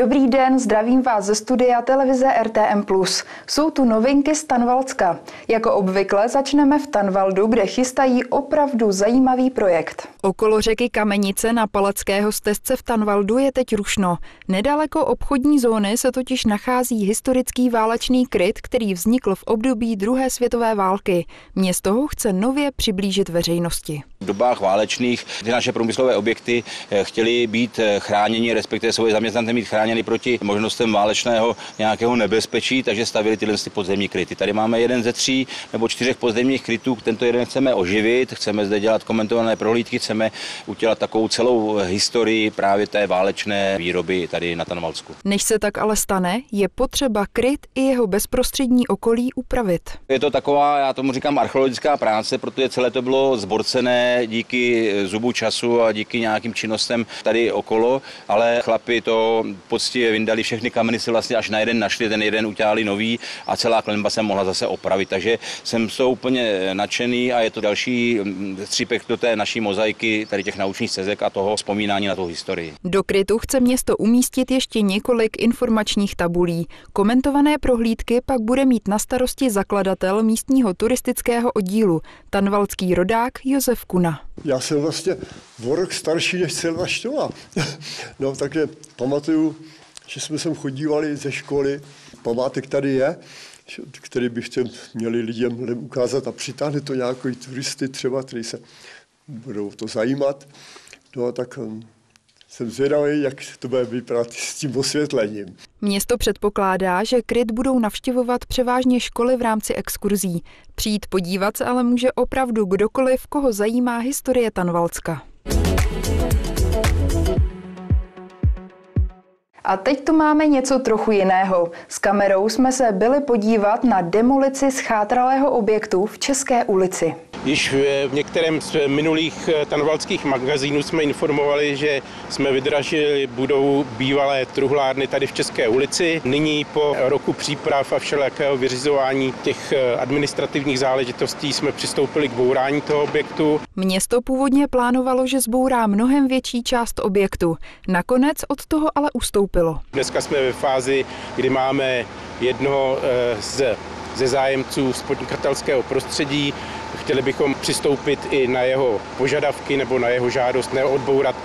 Dobrý den, zdravím vás ze studia televize RTM+. Jsou tu novinky z Tanvalska. Jako obvykle začneme v Tanvaldu, kde chystají opravdu zajímavý projekt. Okolo řeky Kamenice na Palackého stezce v Tanvaldu je teď rušno. Nedaleko obchodní zóny se totiž nachází historický válečný kryt, který vznikl v období druhé světové války. Město ho chce nově přiblížit veřejnosti. V dobách válečných ty naše průmyslové objekty eh, chtěly být eh, chráněni, respektive svoje zaměstnance mít chráněni proti možnostem válečného nějakého nebezpečí, takže stavili tyhle podzemní kryty. Tady máme jeden ze tří nebo čtyřech podzemních krytů, tento jeden chceme oživit, chceme zde dělat komentované prohlídky, chceme udělat takovou celou historii právě té válečné výroby tady na Tanvalsku. Než se tak ale stane, je potřeba kryt i jeho bezprostřední okolí upravit. Je to taková, já tomu říkám, archeologická práce, protože celé to bylo zborcené díky zubu času a díky nějakým činnostem tady okolo, ale chlapi to poctivě vyndali všechny kameny si vlastně až na jeden našli, ten jeden udělali nový a celá klenba se mohla zase opravit. Takže jsem z toho úplně nadšený a je to další střípek do té naší mozaiky, tady těch naučných cezek a toho vzpomínání na tu historii. Do krytu chce město umístit ještě několik informačních tabulí. Komentované prohlídky pak bude mít na starosti zakladatel místního turistického oddílu, tanvalský rodák Josef Kuna. Já jsem vlastně o rok starší než celá štola. no, takže pamatuju, že jsme sem chodívali ze školy. Památek tady je, který bychom měli lidem ukázat a přitáhne to nějaký turisty třeba, kteří se budou to zajímat. No tak um, jsem zvědavý, jak to bude vypadat s tím osvětlením. Město předpokládá, že kryt budou navštěvovat převážně školy v rámci exkurzí. Přijít podívat se ale může opravdu kdokoliv, koho zajímá historie Tanvalska. A teď tu máme něco trochu jiného. S kamerou jsme se byli podívat na demolici schátralého objektu v České ulici. Již v některém z minulých eh, tanvalských magazínů jsme informovali, že jsme vydražili budou bývalé truhlárny tady v České ulici. Nyní po roku příprav a všelijakého vyřizování těch eh, administrativních záležitostí jsme přistoupili k bourání toho objektu. Město původně plánovalo, že zbourá mnohem větší část objektu. Nakonec od toho ale ustoupilo. Dneska jsme ve fázi, kdy máme jednoho eh, z ze zájemců z podnikatelského prostředí. Chtěli bychom přistoupit i na jeho požadavky nebo na jeho žádost neodbourat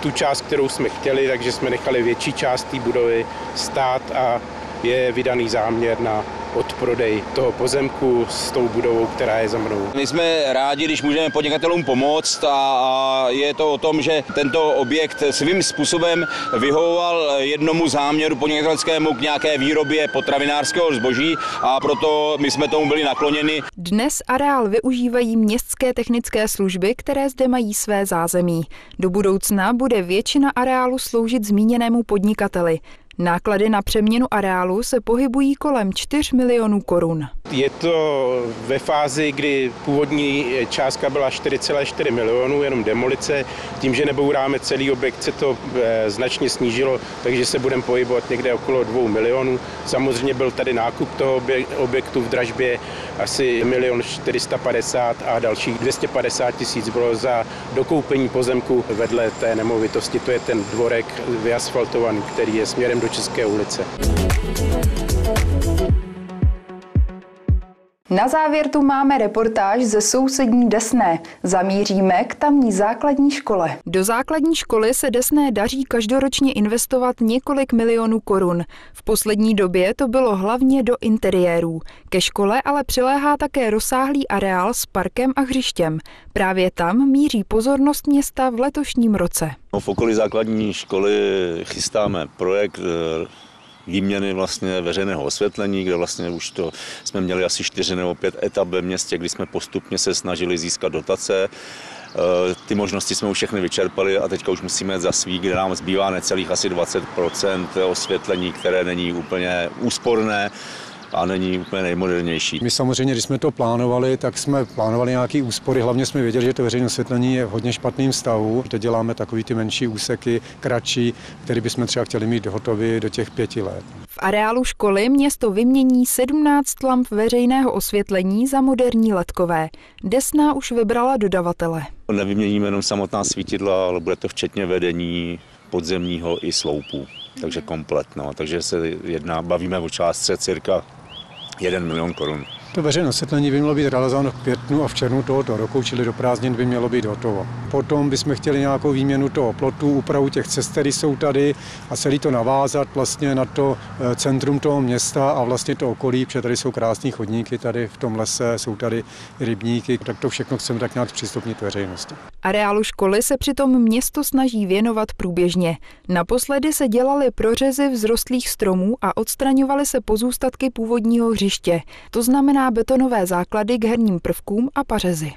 tu část, kterou jsme chtěli, takže jsme nechali větší část té budovy stát a je vydaný záměr na odprodej toho pozemku s tou budovou, která je za mnou. My jsme rádi, když můžeme podnikatelům pomoct a, a je to o tom, že tento objekt svým způsobem vyhovoval jednomu záměru podnikatelskému k nějaké výrobě potravinářského zboží a proto my jsme tomu byli nakloněni. Dnes areál využívají městské technické služby, které zde mají své zázemí. Do budoucna bude většina areálu sloužit zmíněnému podnikateli. Náklady na přeměnu areálu se pohybují kolem 4 milionů korun. Je to ve fázi, kdy původní částka byla 4,4 milionů, jenom demolice. Tím, že nebouráme celý objekt, se to eh, značně snížilo, takže se budeme pohybovat někde okolo 2 milionů. Samozřejmě byl tady nákup toho objektu v dražbě asi milion 450 a dalších 250 tisíc bylo za dokoupení pozemku vedle té nemovitosti. To je ten dvorek vyasfaltovaný, který je směrem do České ulice. Na závěr tu máme reportáž ze sousední Desné. Zamíříme k tamní základní škole. Do základní školy se Desné daří každoročně investovat několik milionů korun. V poslední době to bylo hlavně do interiérů. Ke škole ale přiléhá také rozsáhlý areál s parkem a hřištěm. Právě tam míří pozornost města v letošním roce. No, v okolí základní školy chystáme projekt eh, výměny vlastně veřejného osvětlení, kde vlastně už to jsme měli asi čtyři nebo pět etap ve městě, kdy jsme postupně se snažili získat dotace. Eh, ty možnosti jsme už všechny vyčerpali a teďka už musíme za svý, kde nám zbývá necelých asi 20% osvětlení, které není úplně úsporné a není úplně nejmodernější. My samozřejmě, když jsme to plánovali, tak jsme plánovali nějaké úspory. Hlavně jsme věděli, že to veřejné osvětlení je v hodně špatným stavu. Teď děláme takový ty menší úseky, kratší, které bychom třeba chtěli mít hotový do těch pěti let. V areálu školy město vymění 17 lamp veřejného osvětlení za moderní ledkové. Desná už vybrala dodavatele. Nevyměníme jenom samotná svítidla, ale bude to včetně vedení podzemního i sloupů. takže komplet. No. Takže se jedná, bavíme o částce cirka 1 milion korun. To veřejné osvětlení by mělo být realizováno v květnu a v červnu tohoto roku, čili do prázdnin by mělo být hotovo. Potom bychom chtěli nějakou výměnu toho plotu, úpravu těch cest, které jsou tady a celý to navázat vlastně na to eh, centrum toho města a vlastně to okolí, protože tady jsou krásné chodníky, tady v tom lese jsou tady rybníky, tak to všechno chceme tak nějak přistupnit veřejnosti. Areálu školy se přitom město snaží věnovat průběžně. Naposledy se dělaly prořezy vzrostlých stromů a odstraňovaly se pozůstatky původního hřiště. To znamená betonové základy k herním prvkům a pařezy.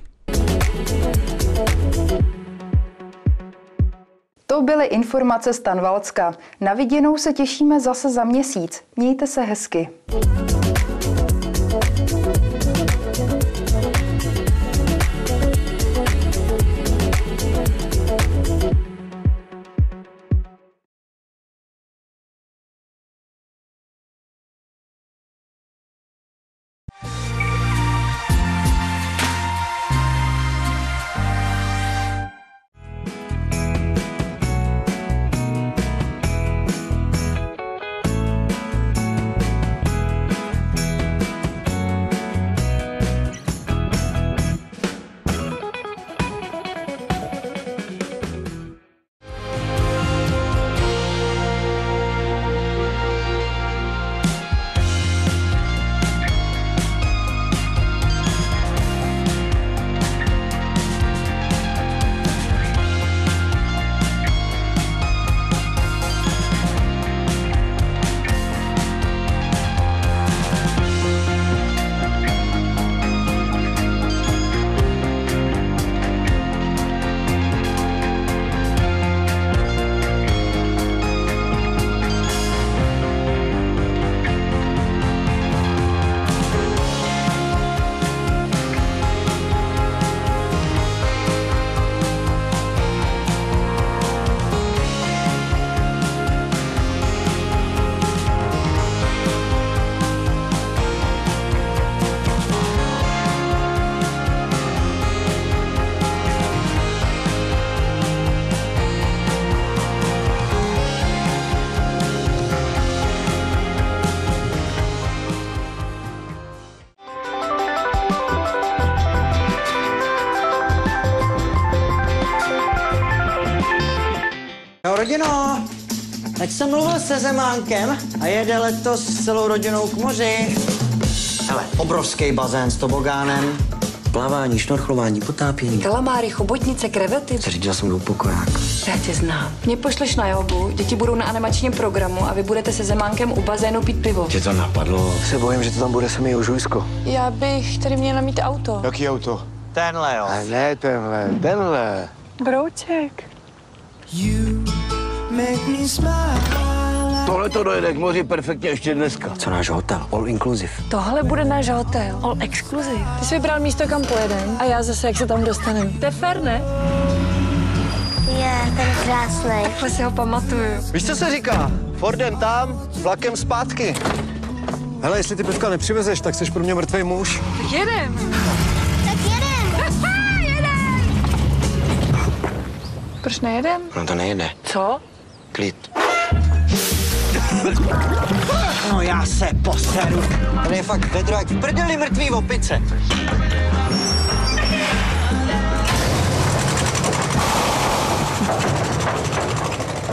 To byly informace z Tanvalska. Na viděnou se těšíme zase za měsíc. Mějte se hezky. Rodino, tak jsem mluvil se Zemánkem a jede letos s celou rodinou k moři. Hele, obrovský bazén s tobogánem, plavání, šnorchlování, potápění. Kalamáry, chobotnice, krevety. Zařídil jsem pokoják. Já tě znám. Mě pošleš na jogu, děti budou na animačním programu a vy budete se Zemánkem u bazénu pít pivo. Tě to napadlo? Se bojím, že to tam bude samý užujsko. Já bych tady měla mít auto. Jaký auto? Tenhle, jo. A ne tenhle, tenhle. Brouček. You Tohle to dojde k moři perfektně ještě dneska. Co náš hotel? All inclusive. Tohle bude náš hotel. All exclusive. Ty jsi vybral místo, kam pojedem a já zase, jak se tam dostanem. To je fér, ne? Je, ten je krásný. Takhle si ho pamatuju. Víš, co se říká? Fordem tam, vlakem zpátky. Hele, jestli ty pivka nepřivezeš, tak jsi pro mě mrtvý muž. Jedem. Tak jedem. jedem. Proč nejedem? No to nejede. Co? Klid. No já se poseru. Tady je fakt vedro jak v prdeli mrtvý opice.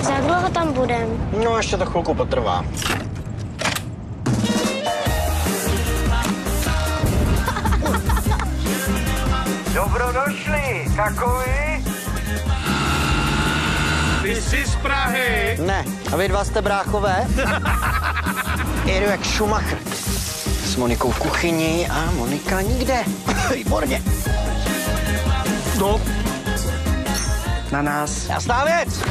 Za jak dlouho tam budem? No ještě to chvilku potrvá. Dobrodošli, takový ty jsi z Prahy? Ne. A vy dva jste bráchové? Jedu jak Schumacher. S Monikou v kuchyni a Monika nikde. Výborně. No. Na nás. Jasná věc.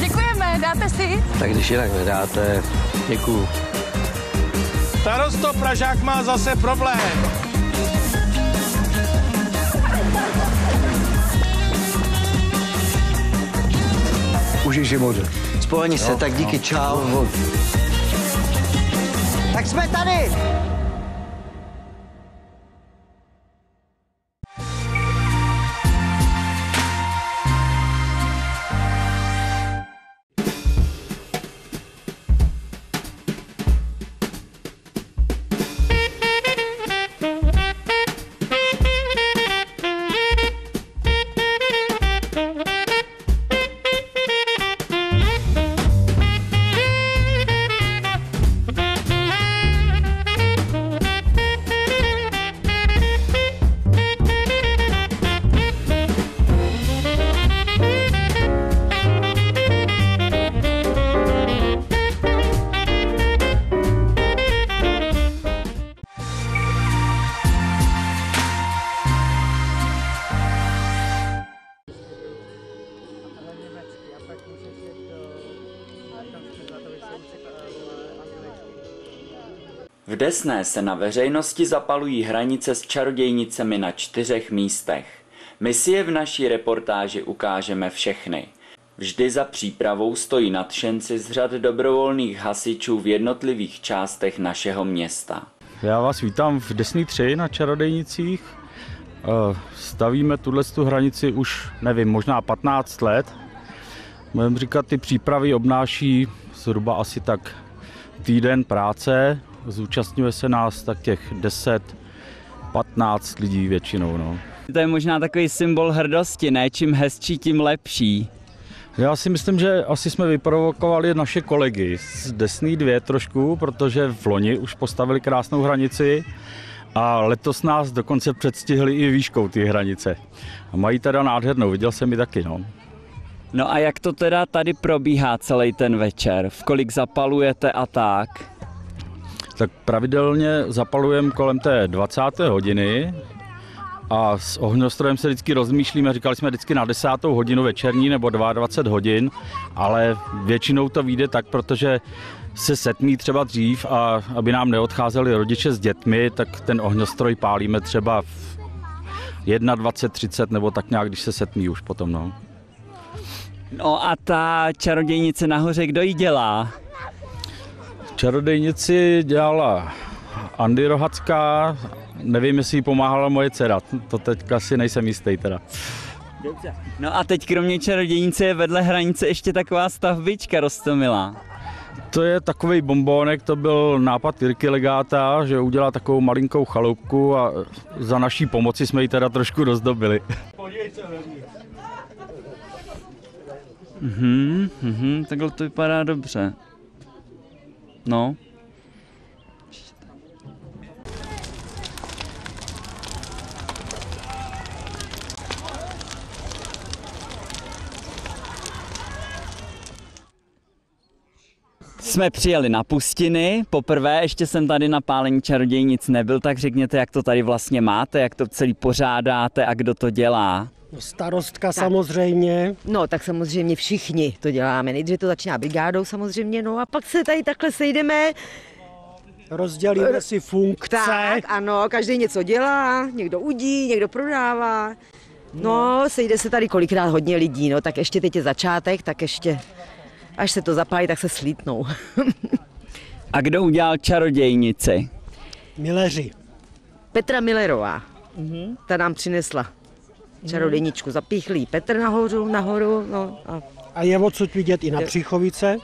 Děkujeme, dáte si? Tak když jinak nedáte, děkuju. Starosto Pražák má zase problém. Užij život. Spojení se, tak díky, no. čau. Tak jsme tady! Desné se na veřejnosti zapalují hranice s čarodějnicemi na čtyřech místech. My si je v naší reportáži ukážeme všechny. Vždy za přípravou stojí nadšenci z řad dobrovolných hasičů v jednotlivých částech našeho města. Já vás vítám v Desný 3 na Čarodejnicích. Eh, stavíme tuhle tu hranici už, nevím, možná 15 let. Můžeme říkat, ty přípravy obnáší zhruba asi tak týden práce. Zúčastňuje se nás tak těch 10, 15 lidí většinou. No. To je možná takový symbol hrdosti, ne? Čím hezčí, tím lepší. Já si myslím, že asi jsme vyprovokovali naše kolegy z Desný 2 trošku, protože v loni už postavili krásnou hranici a letos nás dokonce předstihli i výškou ty hranice. A mají teda nádhernou, viděl jsem ji taky. No. No a jak to teda tady probíhá celý ten večer? V kolik zapalujete a tak? Tak pravidelně zapalujeme kolem té 20. hodiny, a s ohňostrojem se vždycky rozmýšlíme, říkali jsme vždycky na 10. hodinu večerní nebo 22 hodin, ale většinou to vyjde tak, protože se setmí třeba dřív a aby nám neodcházeli rodiče s dětmi, tak ten ohňostroj pálíme třeba v 21, 30 nebo tak nějak, když se setmí už potom. No. No a ta čarodějnice nahoře, kdo ji dělá? Čarodejnici dělala Andy Rohacká, nevím, jestli jí pomáhala moje dcera, to teďka si nejsem jistý teda. Dobře. No a teď kromě čarodějnice je vedle hranice ještě taková stavbička rostomilá. To je takový bombónek, to byl nápad Jirky Legáta, že udělá takovou malinkou chaloupku a za naší pomoci jsme ji teda trošku rozdobili. Mhm, mhm, takhle to vypadá dobře. No. Jsme přijeli na Pustiny, poprvé, ještě jsem tady na pálení čaroděj nic nebyl, tak řekněte, jak to tady vlastně máte, jak to celý pořádáte a kdo to dělá. No, starostka tak. samozřejmě. No, tak samozřejmě všichni to děláme. Nejdřív to začíná brigádou samozřejmě, no a pak se tady takhle sejdeme. Rozdělíme si funkce. Tak, ano, každý něco dělá, někdo udí, někdo prodává. No, no, sejde se tady kolikrát hodně lidí, no, tak ještě teď je začátek, tak ještě až se to zapálí, tak se slítnou. A kdo udělal čarodějnici? Mileři. Petra Millerová. Mm-hmm. Ta nám přinesla čarodějničku. Zapíchlý Petr nahoru, nahoru. No, a... a je odsud vidět i na Příchovice,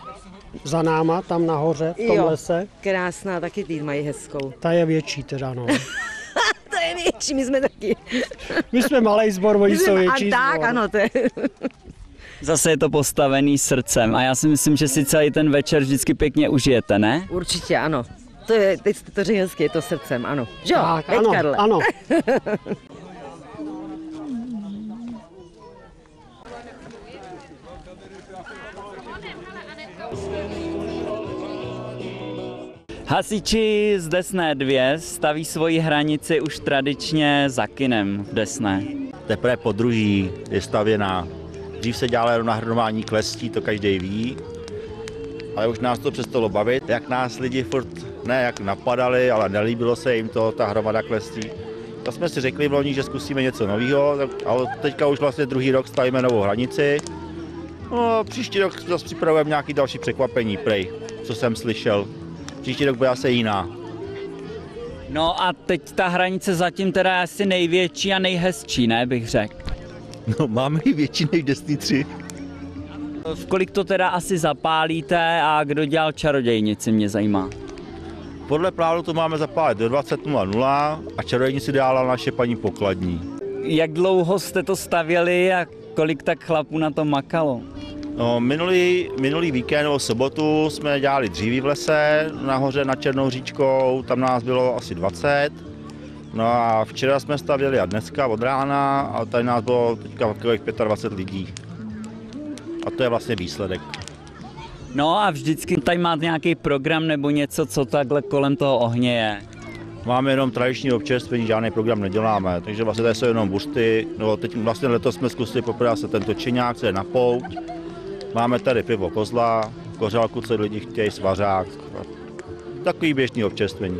za náma, tam nahoře, v tom jo, lese. krásná, taky ty mají hezkou. Ta je větší teda, no. to je větší, my jsme taky. my jsme malý zbor, oni jsou větší a tak, zbor. ano, to je... Zase je to postavený srdcem a já si myslím, že si celý ten večer vždycky pěkně užijete, ne? Určitě ano. To je, teď jste to řekl hezky, je to srdcem, ano. Jo, tak, ano, Karle? ano. Hasiči z Desné 2 staví svoji hranici už tradičně za kinem v Desné. Teprve podruží je stavěná Dřív se dělalo jenom nahrnování klestí, to každý ví, ale už nás to přestalo bavit, jak nás lidi furt ne jak napadali, ale nelíbilo se jim to, ta hromada klestí. To jsme si řekli v loni, že zkusíme něco nového, ale teďka už vlastně druhý rok stavíme novou hranici. No, příští rok zase připravujeme nějaký další překvapení, prej, co jsem slyšel. Příští rok bude asi jiná. No a teď ta hranice zatím teda je asi největší a nejhezčí, ne, bych řekl. No, máme i větší než Destiny 3. V kolik to teda asi zapálíte a kdo dělal čarodějnici, mě zajímá. Podle plánu to máme zapálit do 20.00 a čarodějnici dělala naše paní pokladní. Jak dlouho jste to stavěli a kolik tak chlapů na to makalo? No, minulý, minulý víkend nebo sobotu jsme dělali dříví v lese, nahoře nad Černou říčkou, tam nás bylo asi 20 No a včera jsme stavěli a dneska od rána a tady nás bylo teďka takových 25 lidí. A to je vlastně výsledek. No a vždycky tady máte nějaký program nebo něco, co takhle kolem toho ohně je? Máme jenom tradiční občerstvení, žádný program neděláme, takže vlastně tady jsou jenom buřty. No, teď vlastně letos jsme zkusili poprvé se tento čiňák, co je na pouť. Máme tady pivo kozla, kořálku, co lidi chtějí, svařák. takový běžný občerstvení.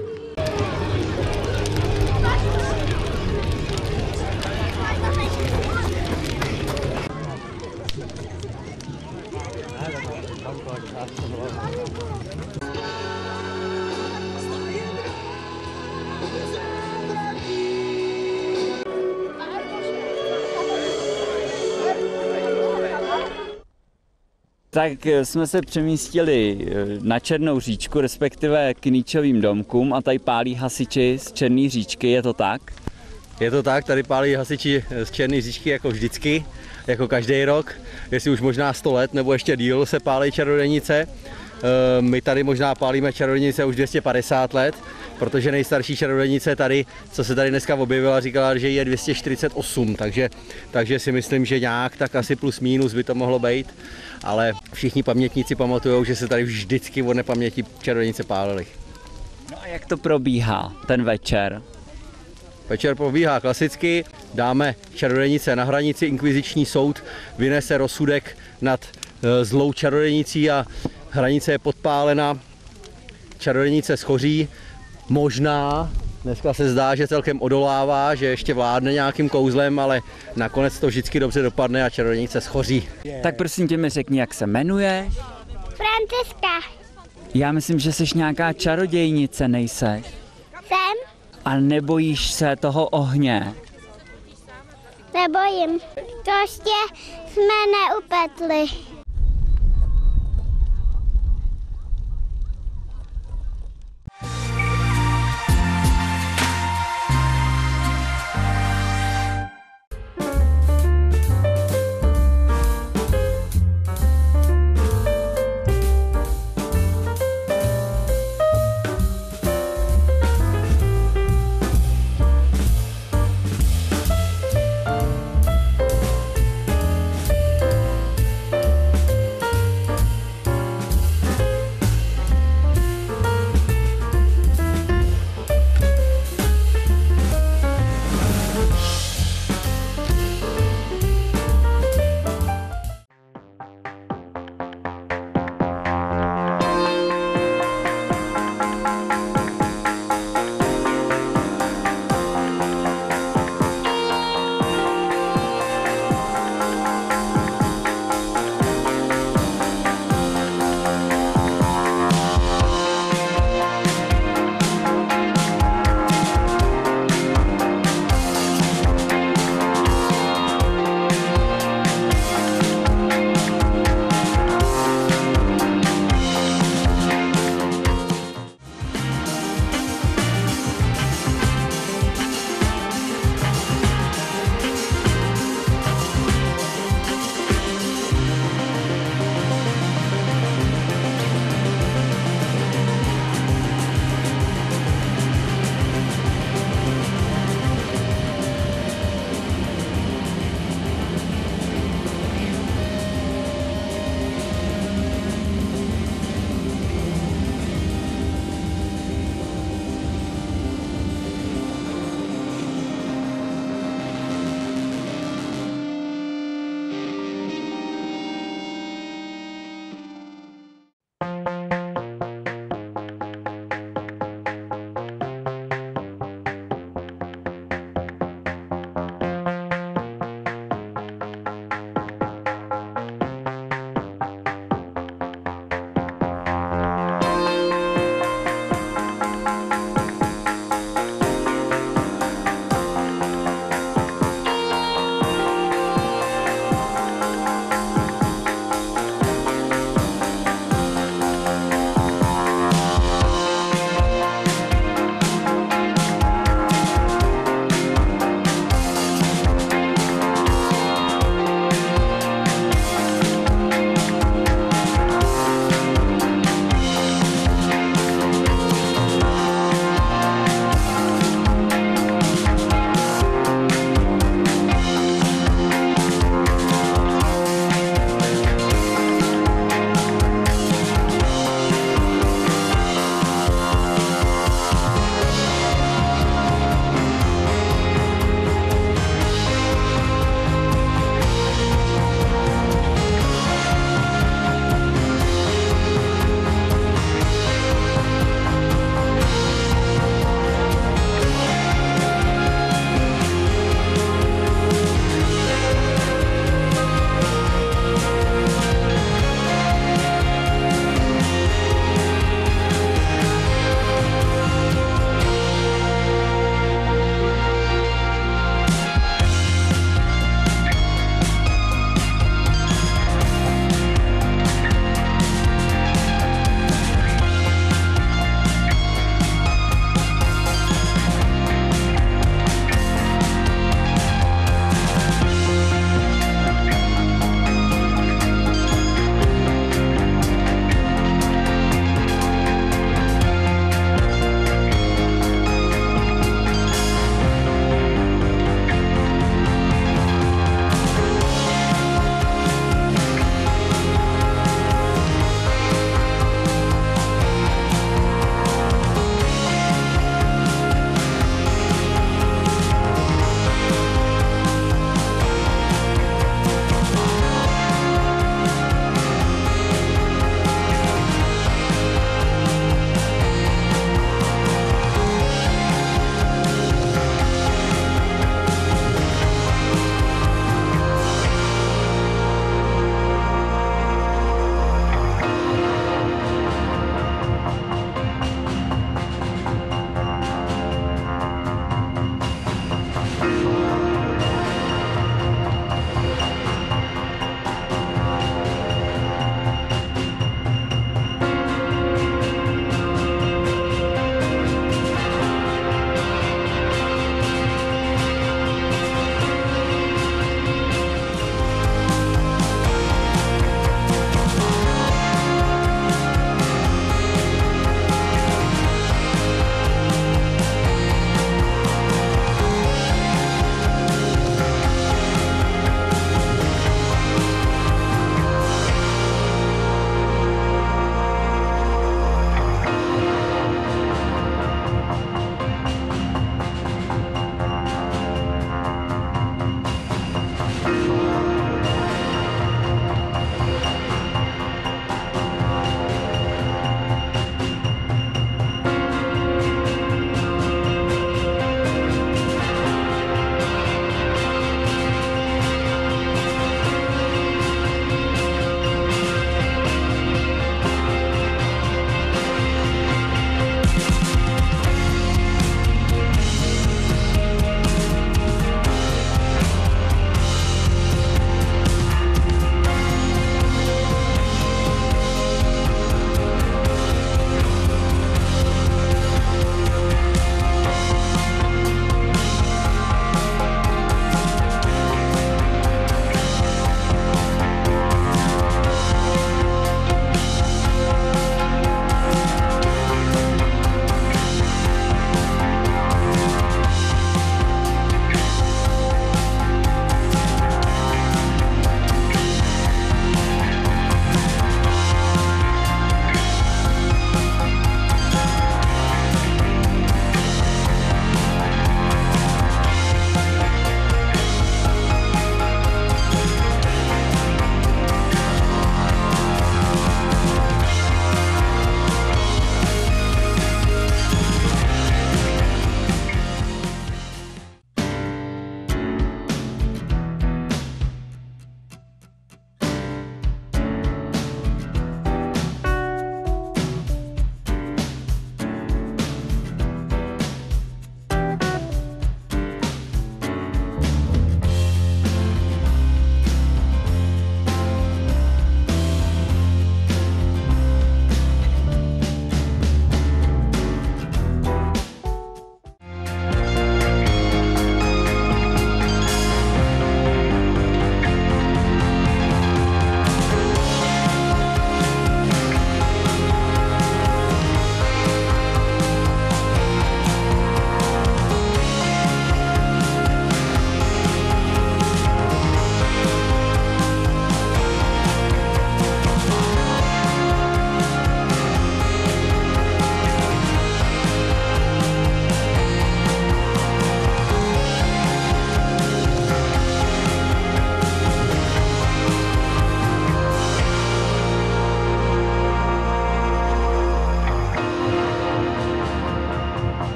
Tak eh, jsme se přemístili eh, na Černou říčku, respektive k Níčovým domkům a tady pálí hasiči z Černé říčky, je to tak? Je to tak, tady pálí hasiči z Černé říčky jako vždycky, jako každý rok, jestli už možná 100 let nebo ještě díl se pálí čarodějnice. Eh, my tady možná pálíme čarodějnice už 250 let, protože nejstarší čarodějnice tady, co se tady dneska objevila, říkala, že je 248, takže, takže si myslím, že nějak tak asi plus minus by to mohlo být, ale všichni pamětníci pamatují, že se tady vždycky od nepaměti čarodějnice pálily. No a jak to probíhá ten večer? Večer probíhá klasicky, dáme čarodějnice na hranici, inkviziční soud vynese rozsudek nad eh, zlou čarodějnicí a hranice je podpálena, čarodějnice schoří, možná Dneska se zdá, že celkem odolává, že ještě vládne nějakým kouzlem, ale nakonec to vždycky dobře dopadne a čarodějnice schoří. Tak prosím tě mi řekni, jak se jmenuje? Franciska. Já myslím, že jsi nějaká čarodějnice, nejseš? Jsem? A nebojíš se toho ohně? Nebojím. To ještě jsme neupetli.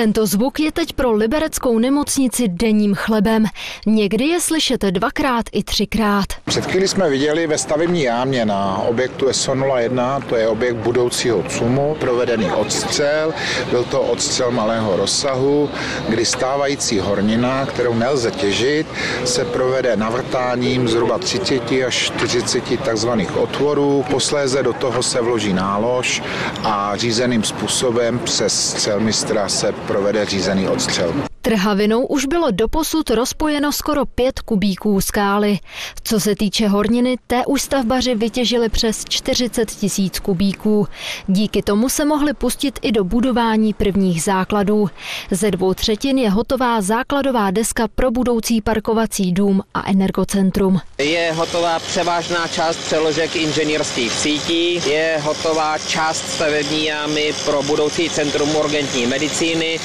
Tento zvuk je teď pro libereckou nemocnici denním chlebem. Někdy je slyšet dvakrát i třikrát. Před chvíli jsme viděli ve stavební jámě na objektu SO01, to je objekt budoucího CUMu, provedený odstřel. Byl to odstřel malého rozsahu, kdy stávající hornina, kterou nelze těžit, se provede navrtáním zhruba 30 až 40 takzvaných otvorů. Posléze do toho se vloží nálož a řízeným způsobem přes střelmistra se provede řízený odstřel. Trhavinou už bylo doposud rozpojeno skoro pět kubíků skály. Co se týče horniny, té už stavbaři vytěžili přes 40 tisíc kubíků. Díky tomu se mohli pustit i do budování prvních základů. Ze dvou třetin je hotová základová deska pro budoucí parkovací dům a energocentrum. Je hotová převážná část přeložek inženýrských sítí, je hotová část stavební jámy pro budoucí centrum urgentní medicíny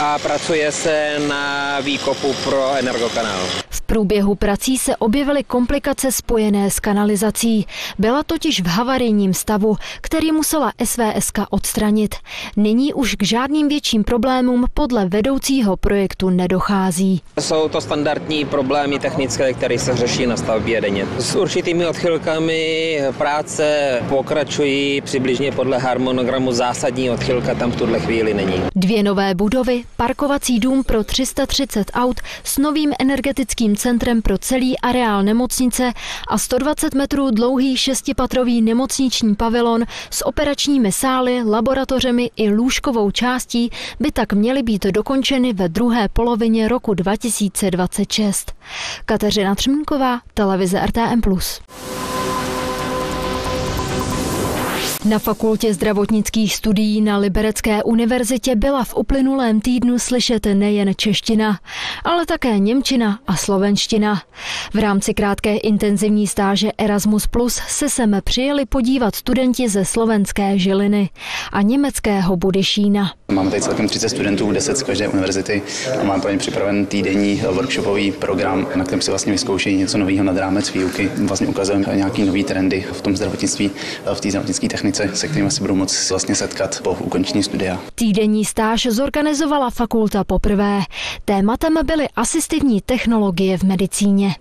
a pracuje se se na výkopu pro energokanál. V průběhu prací se objevily komplikace spojené s kanalizací. Byla totiž v havarijním stavu, který musela SVSK odstranit. Nyní už k žádným větším problémům podle vedoucího projektu nedochází. Jsou to standardní problémy technické, které se řeší na stavbě denně. S určitými odchylkami práce pokračují přibližně podle harmonogramu. Zásadní odchylka tam v tuhle chvíli není. Dvě nové budovy, parkovací dům pro 330 aut s novým energetickým centrem pro celý areál nemocnice a 120 metrů dlouhý šestipatrový nemocniční pavilon s operačními sály, laboratořemi i lůžkovou částí by tak měly být dokončeny ve druhé polovině roku 2026. Kateřina Třmínková, televize RTM+. Na fakultě zdravotnických studií na Liberecké univerzitě byla v uplynulém týdnu slyšet nejen čeština, ale také němčina a slovenština. V rámci krátké intenzivní stáže Erasmus Plus se sem přijeli podívat studenti ze slovenské Žiliny a německého Budyšína. Máme tady celkem 30 studentů, 10 z každé univerzity a máme pro ně připraven týdenní workshopový program, na kterém si vlastně vyzkoušejí něco nového nad rámec výuky. Vlastně ukazujeme nějaký nový trendy v tom zdravotnictví, v té zdravotnické technice, se kterými se budou moci vlastně setkat po ukončení studia. Týdenní stáž zorganizovala fakulta poprvé. Tématem byly asistivní technologie v medicíně.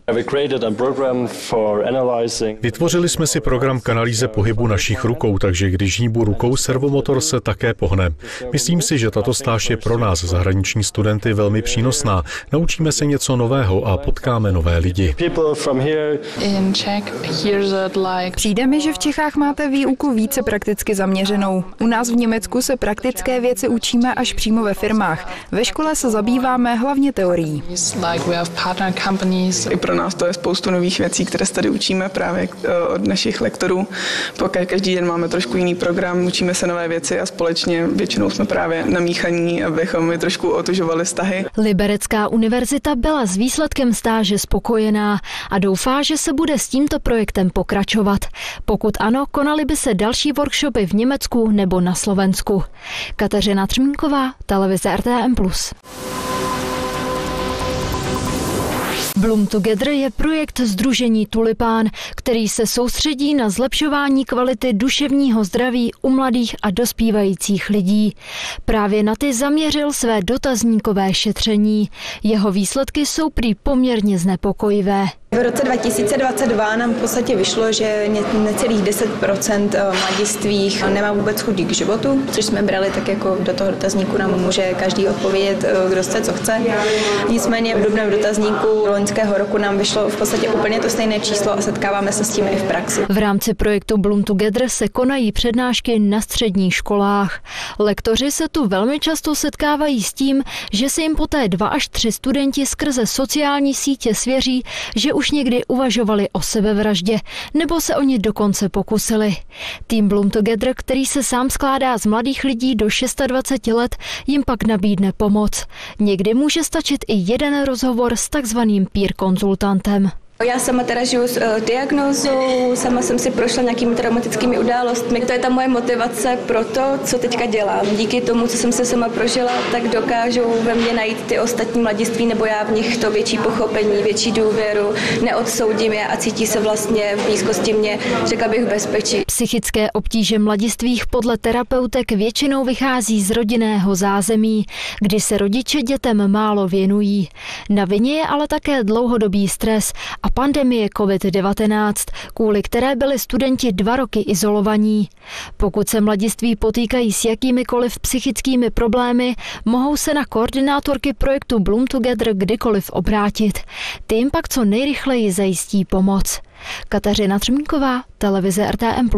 Vytvořili jsme si program k analýze pohybu našich rukou, takže když hýbu rukou, servomotor se také pohne. Myslím si, že tato stáž je pro nás, zahraniční studenty, velmi přínosná. Naučíme se něco nového a potkáme nové lidi. Přijde mi, že v Čechách máte výuku více prakticky zaměřenou. U nás v Německu se praktické věci učíme až přímo ve firmách. Ve škole se zabýváme hlavně teorií. I pro nás to je spoustu nových věcí, které se tady učíme právě eh, od našich lektorů. Pokud každý den máme trošku jiný program, učíme se nové věci a společně většinou jsme právě namíchaní, abychom mi trošku otužovali vztahy. Liberecká univerzita byla s výsledkem stáže spokojená a doufá, že se bude s tímto projektem pokračovat. Pokud ano, konaly by se další workshopy v Německu nebo na Slovensku. Kateřina Třmínková, televize RTM+. Bloom Together je projekt Združení Tulipán, který se soustředí na zlepšování kvality duševního zdraví u mladých a dospívajících lidí. Právě na ty zaměřil své dotazníkové šetření. Jeho výsledky jsou prý poměrně znepokojivé. V roce 2022 nám v podstatě vyšlo, že necelých 10% mladistvých nemá vůbec chudí k životu, což jsme brali tak jako do toho dotazníku nám může každý odpovědět, kdo chce, co chce. Nicméně v drobném dotazníku loňského roku nám vyšlo v podstatě úplně to stejné číslo a setkáváme se s tím i v praxi. V rámci projektu Bloom Together se konají přednášky na středních školách. Lektoři se tu velmi často setkávají s tím, že se jim poté dva až tři studenti skrze sociální sítě svěří, že už někdy uvažovali o sebevraždě nebo se o ně dokonce pokusili. Tým Bloom Together, který se sám skládá z mladých lidí do 26 let, jim pak nabídne pomoc. Někdy může stačit i jeden rozhovor s takzvaným peer konzultantem. Já sama teda žiju s uh, diagnózou, sama jsem si prošla nějakými traumatickými událostmi. To je ta moje motivace pro to, co teďka dělám. Díky tomu, co jsem se sama prožila, tak dokážou ve mně najít ty ostatní mladiství, nebo já v nich to větší pochopení, větší důvěru, neodsoudím je a cítí se vlastně v blízkosti mě, řekla bych, v bezpečí. Psychické obtíže mladistvých podle terapeutek většinou vychází z rodinného zázemí, kdy se rodiče dětem málo věnují. Na vině je ale také dlouhodobý stres a pandemie COVID-19, kvůli které byli studenti dva roky izolovaní. Pokud se mladiství potýkají s jakýmikoliv psychickými problémy, mohou se na koordinátorky projektu Bloom Together kdykoliv obrátit. Ty jim pak co nejrychleji zajistí pomoc. Kateřina Třmínková, televize RTM+.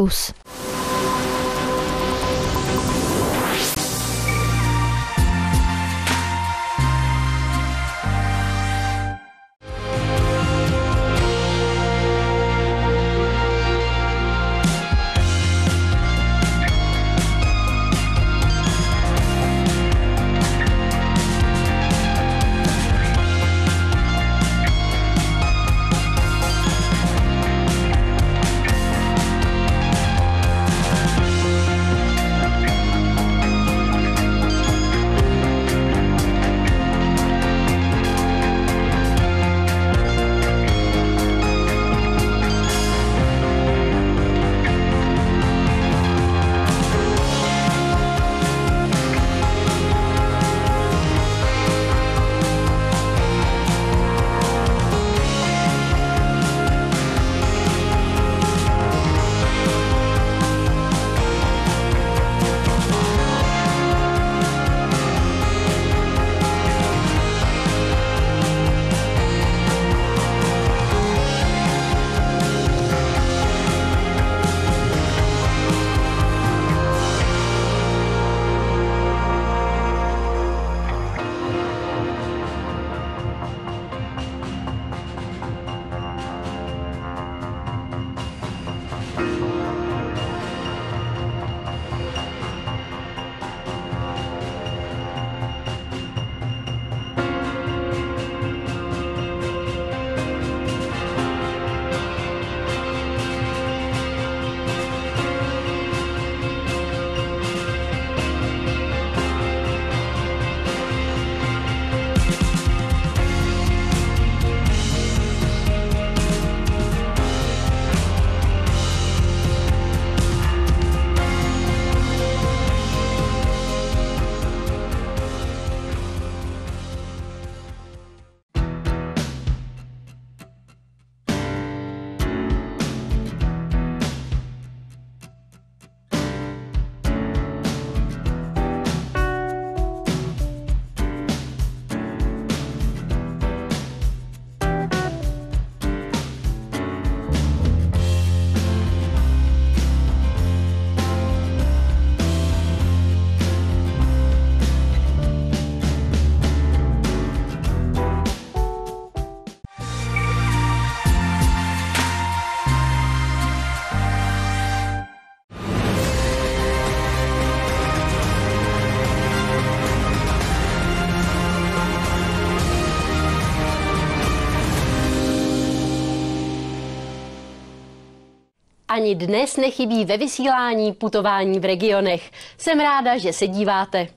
Ani dnes nechybí ve vysílání putování v regionech. Jsem ráda, že se díváte.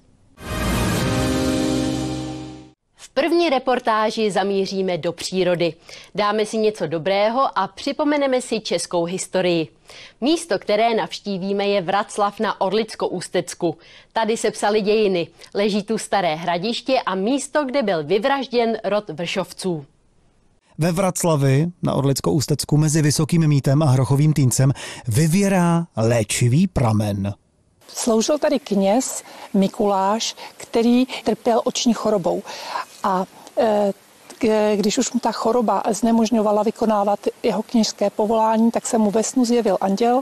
V první reportáži zamíříme do přírody. Dáme si něco dobrého a připomeneme si českou historii. Místo, které navštívíme, je Vraclav na Orlicko-Ústecku. Tady se psaly dějiny. Leží tu staré hradiště a místo, kde byl vyvražděn rod Vršovců. Ve Vraclavi na Orlicko-Ústecku mezi Vysokým mítem a Hrochovým týncem vyvěrá léčivý pramen. Sloužil tady kněz Mikuláš, který trpěl oční chorobou. A e, když už mu ta choroba znemožňovala vykonávat jeho kněžské povolání, tak se mu ve snu zjevil anděl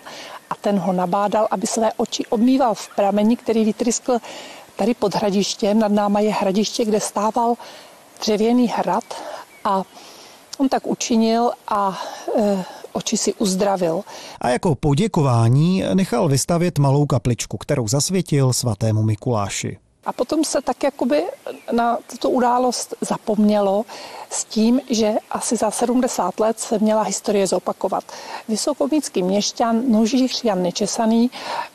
a ten ho nabádal, aby své oči obmýval v prameni, který vytryskl tady pod hradištěm. Nad náma je hradiště, kde stával dřevěný hrad a On tak učinil a e, oči si uzdravil. A jako poděkování nechal vystavět malou kapličku, kterou zasvětil svatému Mikuláši. A potom se tak jakoby na tuto událost zapomnělo s tím, že asi za 70 let se měla historie zopakovat. Vysokomícký měšťan, nožíř Jan Nečesaný,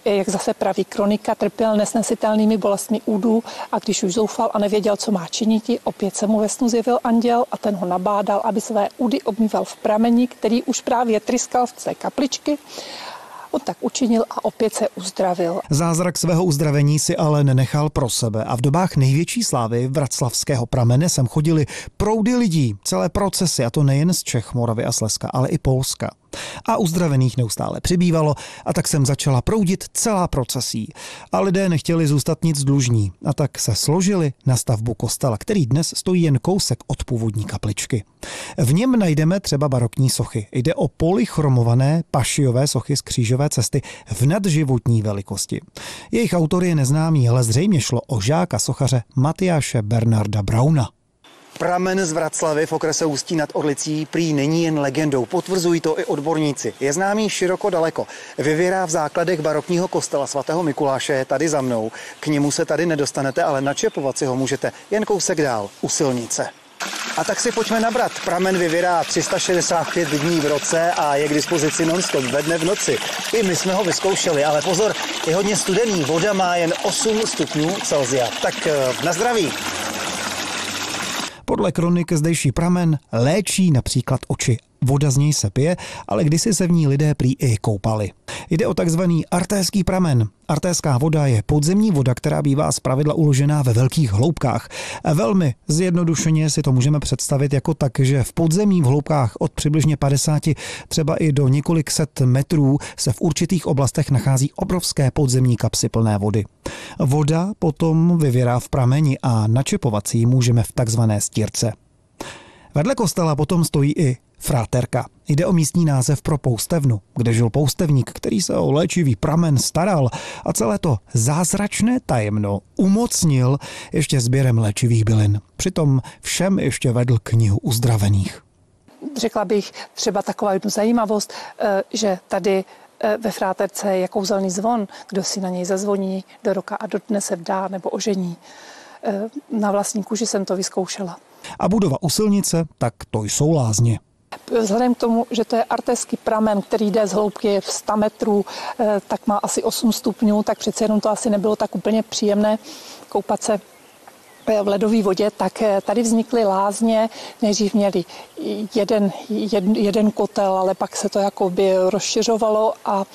jak zase praví kronika, trpěl nesnesitelnými bolestmi údů a když už zoufal a nevěděl, co má činit, opět se mu ve snu zjevil anděl a ten ho nabádal, aby své údy obmýval v prameni, který už právě tryskal v té kapličky On tak učinil a opět se uzdravil. Zázrak svého uzdravení si ale nenechal pro sebe a v dobách největší slávy vraclavského pramene sem chodili proudy lidí, celé procesy, a to nejen z Čech, Moravy a Slezska, ale i Polska. A uzdravených neustále přibývalo a tak jsem začala proudit celá procesí. A lidé nechtěli zůstat nic dlužní a tak se složili na stavbu kostela, který dnes stojí jen kousek od původní kapličky. V něm najdeme třeba barokní sochy. Jde o polychromované pašiové sochy z křížové cesty v nadživotní velikosti. Jejich autor je neznámý, ale zřejmě šlo o žáka sochaře Matyáše Bernarda Brauna. Pramen z Vraclavy v okrese Ústí nad Orlicí prý není jen legendou, potvrzují to i odborníci. Je známý široko daleko. Vyvěrá v základech barokního kostela svatého Mikuláše je tady za mnou. K němu se tady nedostanete, ale načepovat si ho můžete jen kousek dál, u silnice. A tak si pojďme nabrat. Pramen vyvěrá 365 dní v roce a je k dispozici non-stop ve dne v noci. I my jsme ho vyzkoušeli, ale pozor, je hodně studený. Voda má jen 8 stupňů Celzia. Tak eh, na zdraví. Podle kronik zdejší pramen léčí například oči Voda z něj se pije, ale kdysi se v ní lidé prý i koupali. Jde o takzvaný artéský pramen. Artéská voda je podzemní voda, která bývá zpravidla uložená ve velkých hloubkách. Velmi zjednodušeně si to můžeme představit jako tak, že v podzemí v hloubkách od přibližně 50 třeba i do několik set metrů se v určitých oblastech nachází obrovské podzemní kapsy plné vody. Voda potom vyvěrá v prameni a načepovat si ji můžeme v takzvané stírce. Vedle kostela potom stojí i Fráterka. Jde o místní název pro poustevnu, kde žil poustevník, který se o léčivý pramen staral a celé to zázračné tajemno umocnil ještě sběrem léčivých bylin. Přitom všem ještě vedl knihu uzdravených. Řekla bych třeba taková jednu zajímavost, eh, že tady eh, ve fráterce je kouzelný zvon, kdo si na něj zazvoní do roka a do dne se vdá nebo ožení. Eh, na vlastní kůži jsem to vyzkoušela. A budova u silnice, tak to jsou lázně. Vzhledem k tomu, že to je arteský pramen, který jde z hloubky 100 metrů, eh, tak má asi 8 stupňů, tak přece jenom to asi nebylo tak úplně příjemné koupat se eh, v ledové vodě, tak eh, tady vznikly lázně. Nejdřív měli jeden, jeden, jeden kotel, ale pak se to jako by rozšiřovalo a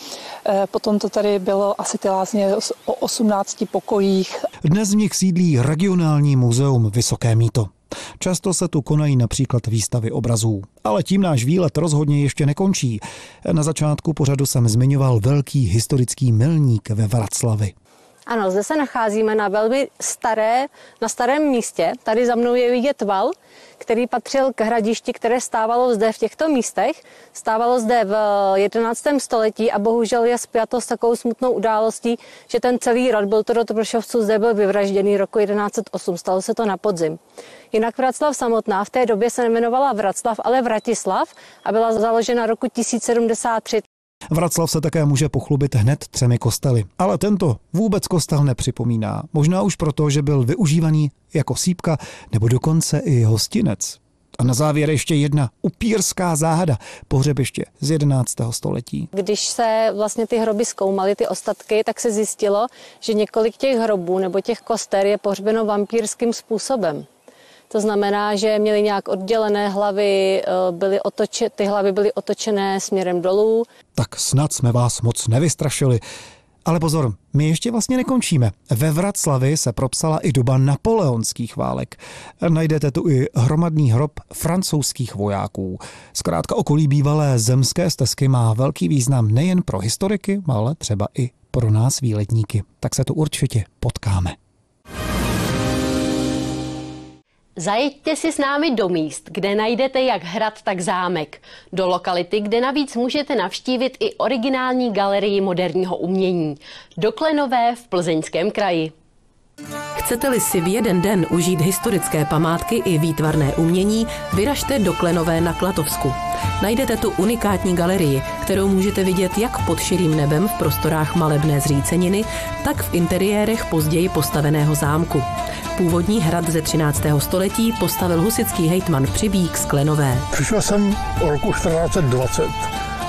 potom to tady bylo asi ty lázně o 18 pokojích. Dnes v nich sídlí regionální muzeum Vysoké míto. Často se tu konají například výstavy obrazů. Ale tím náš výlet rozhodně ještě nekončí. Na začátku pořadu jsem zmiňoval velký historický milník ve Vraclavi. Ano, zde se nacházíme na velmi staré, na starém místě. Tady za mnou je vidět val, který patřil k hradišti, které stávalo zde v těchto místech. Stávalo zde v 11. století a bohužel je spjato s takovou smutnou událostí, že ten celý rod byl to rod Pršovců zde byl vyvražděný roku 1108. Stalo se to na podzim. Jinak Vraclav samotná v té době se nemenovala Vraclav, ale Vratislav a byla založena roku 1073. Vraclav se také může pochlubit hned třemi kostely, ale tento vůbec kostel nepřipomíná. Možná už proto, že byl využívaný jako sípka nebo dokonce i hostinec. A na závěr ještě jedna upírská záhada, pohřebiště z 11. století. Když se vlastně ty hroby zkoumaly, ty ostatky, tak se zjistilo, že několik těch hrobů nebo těch koster je pohřbeno vampírským způsobem. To znamená, že měli nějak oddělené hlavy, eh, byly otoče, ty hlavy byly otočené směrem dolů. Tak snad jsme vás moc nevystrašili. Ale pozor, my ještě vlastně nekončíme. Ve Vraclavi se propsala i doba napoleonských válek. Najdete tu i hromadný hrob francouzských vojáků. Zkrátka okolí bývalé zemské stezky má velký význam nejen pro historiky, ale třeba i pro nás výletníky. Tak se tu určitě potkáme. Zajeďte si s námi do míst, kde najdete jak hrad, tak zámek. Do lokality, kde navíc můžete navštívit i originální galerii moderního umění. Do Klenové v Plzeňském kraji. Chcete-li si v jeden den užít historické památky i výtvarné umění, vyražte do Klenové na Klatovsku. Najdete tu unikátní galerii, kterou můžete vidět jak pod širým nebem v prostorách malebné zříceniny, tak v interiérech později postaveného zámku. Původní hrad ze 13. století postavil husický hejtman Přibík z Klenové. Přišel jsem o roku 1420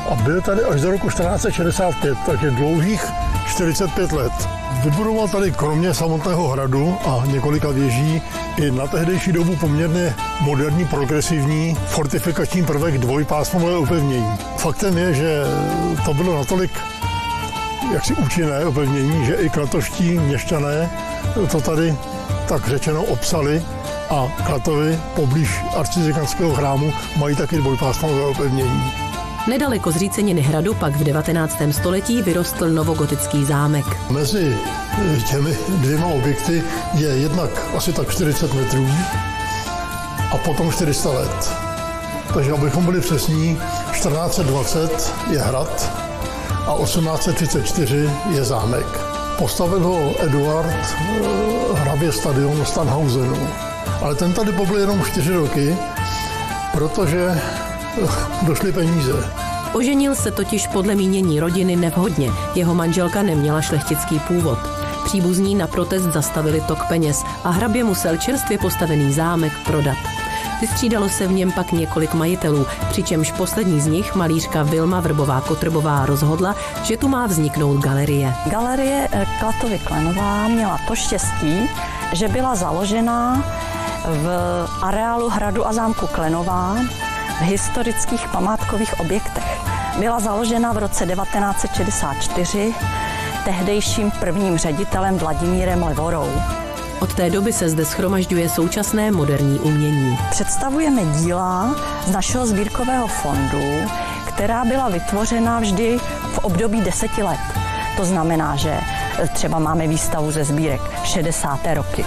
a byl tady až do roku 1465, takže dlouhých 45 let. Vybudoval tady kromě samotného hradu a několika věží i na tehdejší dobu poměrně moderní, progresivní fortifikační prvek dvojpásmové upevnění. Faktem je, že to bylo natolik jaksi účinné opevnění, že i kratoští měšťané to tady tak řečeno obsali a Klatovy poblíž arcizikanského chrámu mají taky dvojpásmové opevnění. Nedaleko zříceniny hradu pak v 19. století vyrostl novogotický zámek. Mezi těmi dvěma objekty je jednak asi tak 40 metrů a potom 400 let. Takže abychom byli přesní, 1420 je hrad a 1834 je zámek. Postavil ho Eduard eh, hrabě stadion Stanhausenu. Ale ten tady pobyl jenom 4 roky, protože eh, došly peníze. Oženil se totiž podle mínění rodiny nevhodně. Jeho manželka neměla šlechtický původ. Příbuzní na protest zastavili tok peněz a hrabě musel čerstvě postavený zámek prodat. Vystřídalo se v něm pak několik majitelů, přičemž poslední z nich, malířka Vilma Vrbová Kotrbová, rozhodla, že tu má vzniknout galerie. Galerie eh, Klatovy Klenová měla to štěstí, že byla založena v areálu hradu a zámku Klenová v historických památkových objektech. Byla založena v roce 1964 tehdejším prvním ředitelem Vladimírem Levorou. Od té doby se zde schromažďuje současné moderní umění. Představujeme díla z našeho sbírkového fondu, která byla vytvořena vždy v období deseti let. To znamená, že třeba máme výstavu ze sbírek 60. roky,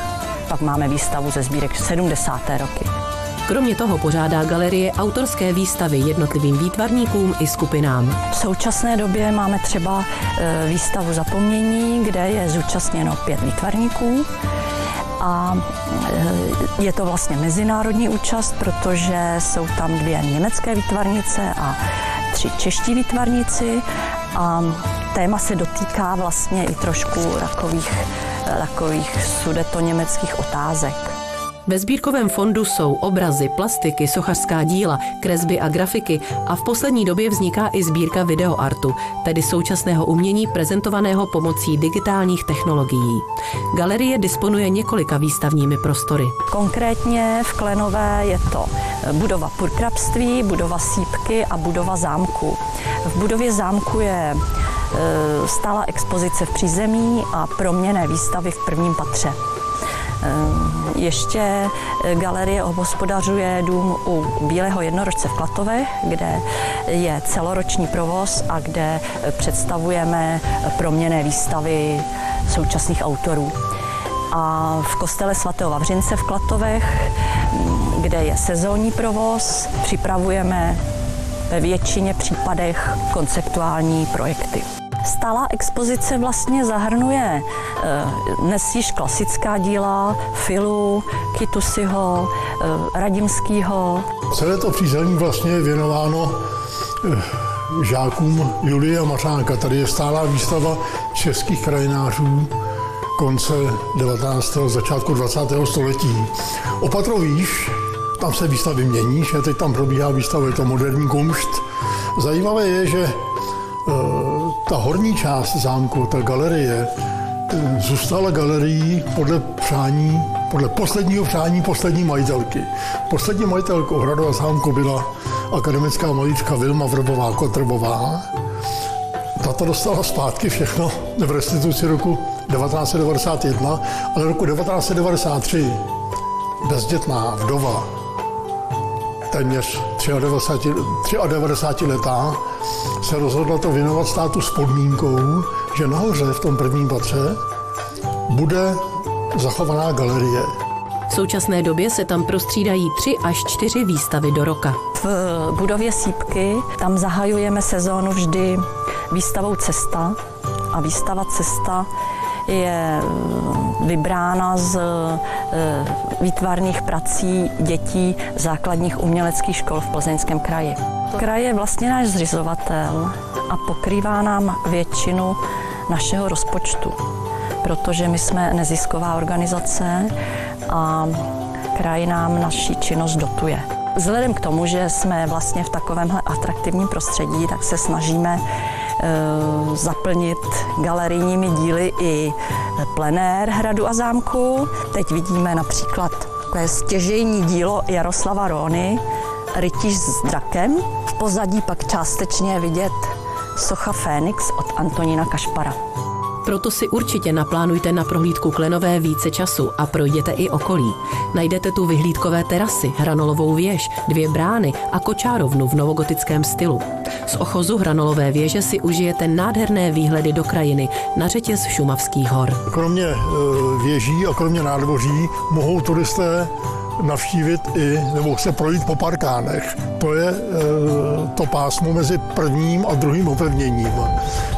pak máme výstavu ze sbírek 70. roky. Kromě toho pořádá galerie autorské výstavy jednotlivým výtvarníkům i skupinám. V současné době máme třeba e, výstavu zapomnění, kde je zúčastněno pět výtvarníků a e, je to vlastně mezinárodní účast, protože jsou tam dvě německé výtvarnice a tři čeští výtvarníci a téma se dotýká vlastně i trošku takových, takových sudeto-německých otázek. Ve sbírkovém fondu jsou obrazy, plastiky, sochařská díla, kresby a grafiky a v poslední době vzniká i sbírka videoartu, tedy současného umění prezentovaného pomocí digitálních technologií. Galerie disponuje několika výstavními prostory. Konkrétně v Klenové je to budova purkrabství, budova sípky a budova zámku. V budově zámku je e, stála expozice v přízemí a proměné výstavy v prvním patře. Ehm, ještě eh, galerie obhospodařuje dům u Bílého jednorožce v Klatovech, kde je celoroční provoz a kde eh, představujeme proměné výstavy současných autorů. A v kostele svatého Vavřince v Klatovech, mm, kde je sezónní provoz, připravujeme ve většině případech konceptuální projekty. Stálá expozice vlastně zahrnuje eh, dnes již klasická díla Filu, Kitusiho, eh, Radimskýho. Celé to přízemí vlastně je věnováno eh, žákům Julie Mařánka. Tady je stálá výstava českých krajinářů konce 19. začátku 20. století. Opatrovíš, tam se výstavy mění, že teď tam probíhá výstava, je to moderní kumšt. Zajímavé je, že ta horní část zámku, ta galerie, zůstala galerií podle přání, podle posledního přání poslední majitelky. Poslední majitelkou hradu a zámku byla akademická malíčka Vilma Vrbová Kotrbová. Tato dostala zpátky všechno v restituci roku 1991, ale roku 1993 bezdětná vdova, téměř 93, 93 letá, se rozhodla to věnovat státu s podmínkou, že nahoře v tom prvním patře bude zachovaná galerie. V současné době se tam prostřídají tři až čtyři výstavy do roka. V budově Sípky tam zahajujeme sezónu vždy výstavou Cesta a výstava Cesta je vybrána z eh, výtvarných prací dětí základních uměleckých škol v Plzeňském kraji. Kraj je vlastně náš zřizovatel a pokrývá nám většinu našeho rozpočtu, protože my jsme nezisková organizace a kraj nám naší činnost dotuje. Vzhledem k tomu, že jsme vlastně v takovémhle atraktivním prostředí, tak se snažíme e, zaplnit galerijními díly i plenér hradu a zámku. Teď vidíme například takové stěžejní dílo Jaroslava Róny, Rytíř s drakem. V pozadí pak částečně vidět socha Fénix od Antonína Kašpara. Proto si určitě naplánujte na prohlídku Klenové více času a projděte i okolí. Najdete tu vyhlídkové terasy, hranolovou věž, dvě brány a kočárovnu v novogotickém stylu. Z ochozu hranolové věže si užijete nádherné výhledy do krajiny na řetěz Šumavských hor. Kromě e, věží a kromě nádvoří mohou turisté navštívit i, nebo se projít po parkánech. To je e, to pásmo mezi prvním a druhým opevněním.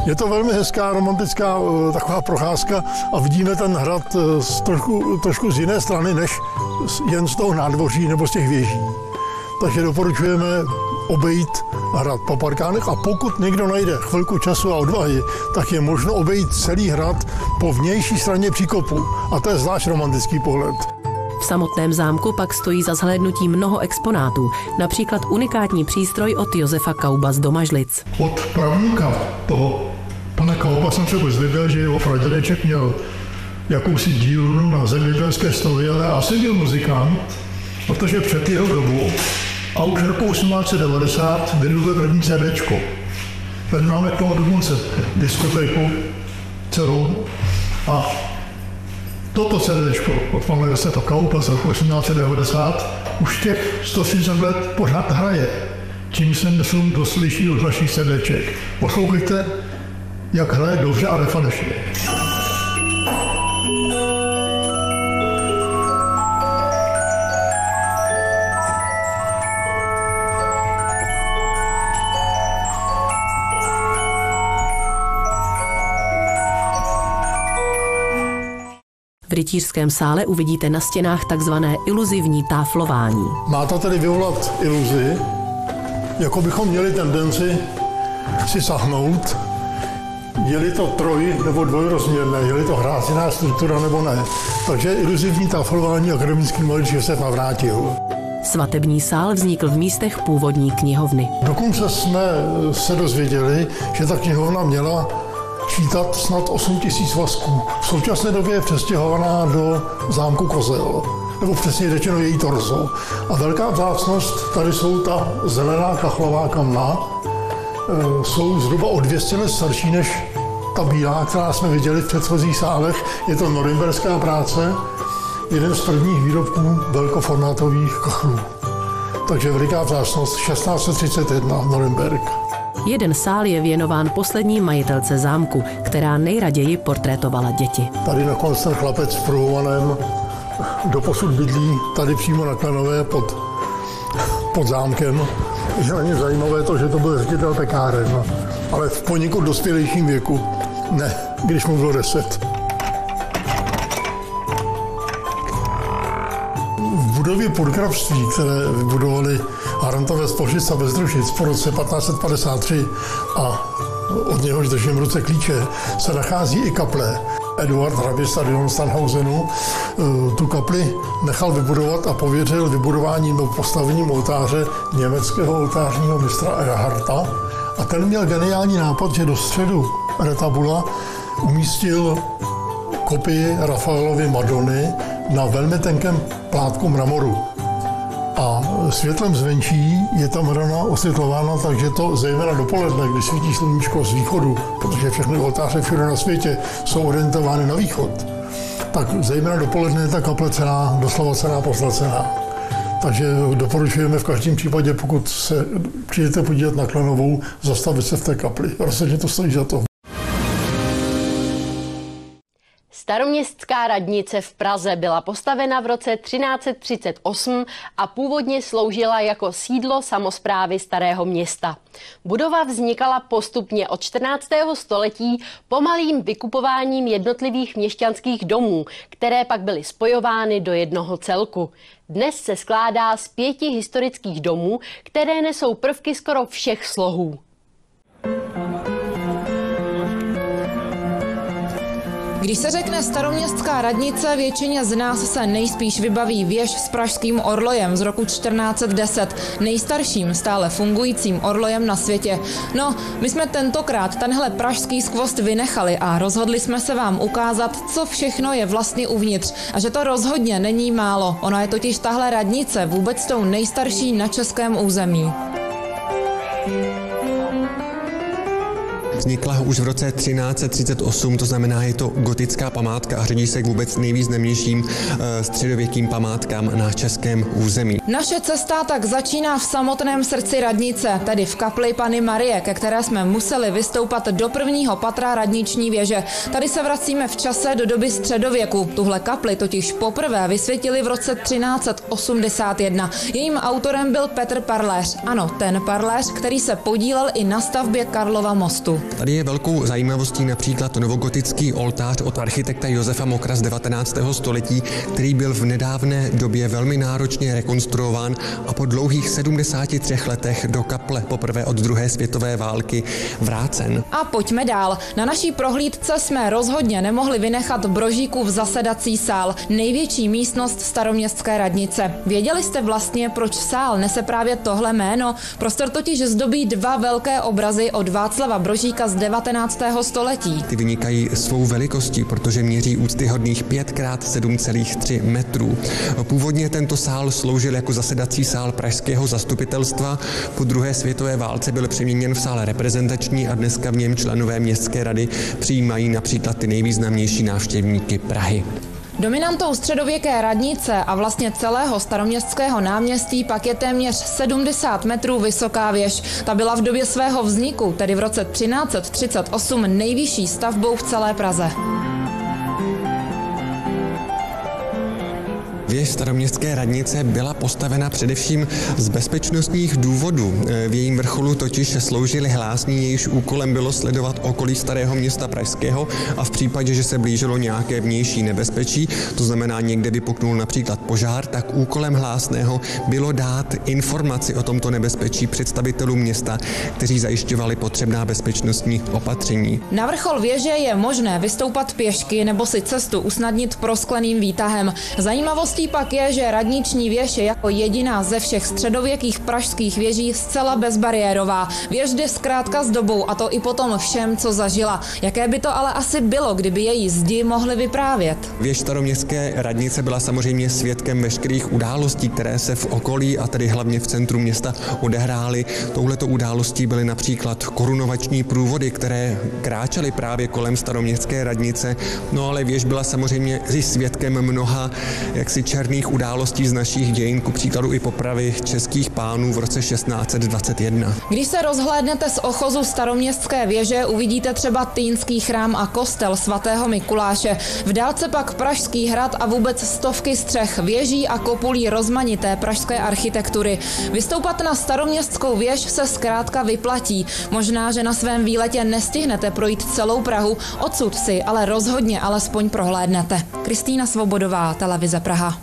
Je to velmi hezká, romantická e, taková procházka a vidíme ten hrad e, z trošku, trošku z jiné strany, než jen z toho nádvoří nebo z těch věží. Takže doporučujeme obejít hrad po parkánech a pokud někdo najde chvilku času a odvahy, tak je možno obejít celý hrad po vnější straně příkopu. A to je zvlášť romantický pohled. V samotném zámku pak stojí za zhlédnutí mnoho exponátů, například unikátní přístroj od Josefa Kauba z Domažlic. Od pravníka toho pana Kauba jsem se dozvěděl, že jeho pradědeček měl jakousi dílnu na zemědělské stovy, ale asi byl muzikant, protože před jeho dobou a už roku 1890 vydal první CD. Tady máme k tomu dokonce diskotéku celou a toto CD od pana Joseta Kaupa z roku 1890 už těch 130 let pořád hraje, čím se nesou doslyší od vašich CDček. Poslouchejte, jak hraje dobře a refanešně. Rytířském sále uvidíte na stěnách takzvané iluzivní táflování. Má to tedy vyvolat iluzi, jako bychom měli tendenci si sahnout, je-li to troj nebo dvojrozměrné, je-li to hráziná struktura nebo ne. Takže iluzivní táflování akademický malíř Josef navrátil. Svatební sál vznikl v místech původní knihovny. Dokonce jsme se dozvěděli, že ta knihovna měla čítat snad 8 tisíc vasků. V současné době je přestěhovaná do zámku Kozel, nebo přesně řečeno její torzo. A velká vzácnost, tady jsou ta zelená kachlová kamna, e, jsou zhruba o 200 let starší než ta bílá, která jsme viděli v předchozích sálech. Je to norimberská práce, jeden z prvních výrobků velkoformátových kachlů. Takže veliká vzácnost 1631 Norimberg. Jeden sál je věnován poslední majitelce zámku, která nejraději portrétovala děti. Tady nakonec ten chlapec v pruhovaném doposud bydlí tady přímo na Klenové pod, pod zámkem. Je na zajímavé to, že to byl ředitel pekáren, ale v poněkud dospělejším věku. Ne, když mu bylo deset. V budově podkrabství, které vybudovali Harantové z Pošic a Bezdružic po roce 1553 a od něhož držím v ruce klíče, se nachází i kaple. Eduard hrabě stadion Stanhausenu eh, tu kapli nechal vybudovat a pověřil vybudováním nebo postavením oltáře německého oltářního mistra Erharta. A ten měl geniální nápad, že do středu retabula umístil kopii Rafaelovy Madony na velmi tenkém plátku mramoru. A světlem zvenčí je ta Madonna osvětlována, takže to zejména dopoledne, když svítí sluníčko z východu, protože všechny oltáře všude na světě jsou orientovány na východ, tak zejména dopoledne je ta kaple cená, doslova cená, poslacená. Takže doporučujeme v každém případě, pokud se přijdete podívat na Klenovou, zastavit se v té kapli. Rozhodně to stojí za to. Staroměstská radnice v Praze byla postavena v roce 1338 a původně sloužila jako sídlo samozprávy Starého města. Budova vznikala postupně od 14. století pomalým vykupováním jednotlivých měšťanských domů, které pak byly spojovány do jednoho celku. Dnes se skládá z pěti historických domů, které nesou prvky skoro všech slohů. Když se řekne staroměstská radnice, většině z nás se nejspíš vybaví věž s pražským orlojem z roku 1410, nejstarším stále fungujícím orlojem na světě. No, my jsme tentokrát tenhle pražský skvost vynechali a rozhodli jsme se vám ukázat, co všechno je vlastně uvnitř a že to rozhodně není málo. Ona je totiž tahle radnice vůbec tou nejstarší na českém území. Vznikla už v roce 1338, to znamená, je to gotická památka a řadí se k vůbec nejvýznamnějším eh, středověkým památkám na českém území. Naše cesta tak začíná v samotném srdci radnice, tedy v kapli Pany Marie, ke které jsme museli vystoupat do prvního patra radniční věže. Tady se vracíme v čase do doby středověku. Tuhle kapli totiž poprvé vysvětili v roce 1381. Jejím autorem byl Petr Parléř. Ano, ten Parléř, který se podílel i na stavbě Karlova mostu. Tady je velkou zajímavostí například novogotický oltář od architekta Josefa Mokra z 19. století, který byl v nedávné době velmi náročně rekonstruován a po dlouhých 73 letech do kaple poprvé od druhé světové války vrácen. A pojďme dál. Na naší prohlídce jsme rozhodně nemohli vynechat brožíku v zasedací sál, největší místnost staroměstské radnice. Věděli jste vlastně, proč sál nese právě tohle jméno? Prostor totiž zdobí dva velké obrazy od Václava Brožíka z 19. století. Ty vynikají svou velikostí, protože měří úctyhodných 5 x 7,3 metrů. Původně tento sál sloužil jako zasedací sál pražského zastupitelstva. Po druhé světové válce byl přeměněn v sál reprezentační a dneska v něm členové městské rady přijímají například ty nejvýznamnější návštěvníky Prahy. Dominantou středověké radnice a vlastně celého staroměstského náměstí pak je téměř 70 metrů vysoká věž. Ta byla v době svého vzniku, tedy v roce 1338, nejvyšší stavbou v celé Praze. Věž staroměstské radnice byla postavena především z bezpečnostních důvodů. V jejím vrcholu totiž sloužili hlásní, jejíž úkolem bylo sledovat okolí starého města Pražského a v případě, že se blížilo nějaké vnější nebezpečí, to znamená někde vypuknul například požár, tak úkolem hlásného bylo dát informaci o tomto nebezpečí představitelům města, kteří zajišťovali potřebná bezpečnostní opatření. Na vrchol věže je možné vystoupat pěšky nebo si cestu usnadnit proskleným výtahem. Zajímavost Skutečností pak je, že radniční věž je jako jediná ze všech středověkých pražských věží zcela bezbariérová. Věž jde zkrátka s dobou a to i potom všem, co zažila. Jaké by to ale asi bylo, kdyby její zdi mohly vyprávět? Věž staroměstské radnice byla samozřejmě svědkem veškerých událostí, které se v okolí a tedy hlavně v centru města odehrály. Touhleto událostí byly například korunovační průvody, které kráčely právě kolem staroměstské radnice. No ale věž byla samozřejmě i svědkem mnoha jaksi černých událostí z našich dějin, ku příkladu i popravy českých pánů v roce 1621. Když se rozhlédnete z ochozu staroměstské věže, uvidíte třeba Týnský chrám a kostel svatého Mikuláše. V dálce pak Pražský hrad a vůbec stovky střech, věží a kopulí rozmanité pražské architektury. Vystoupat na staroměstskou věž se zkrátka vyplatí. Možná, že na svém výletě nestihnete projít celou Prahu, odsud si ale rozhodně alespoň prohlédnete. Kristýna Svobodová, Televize Praha.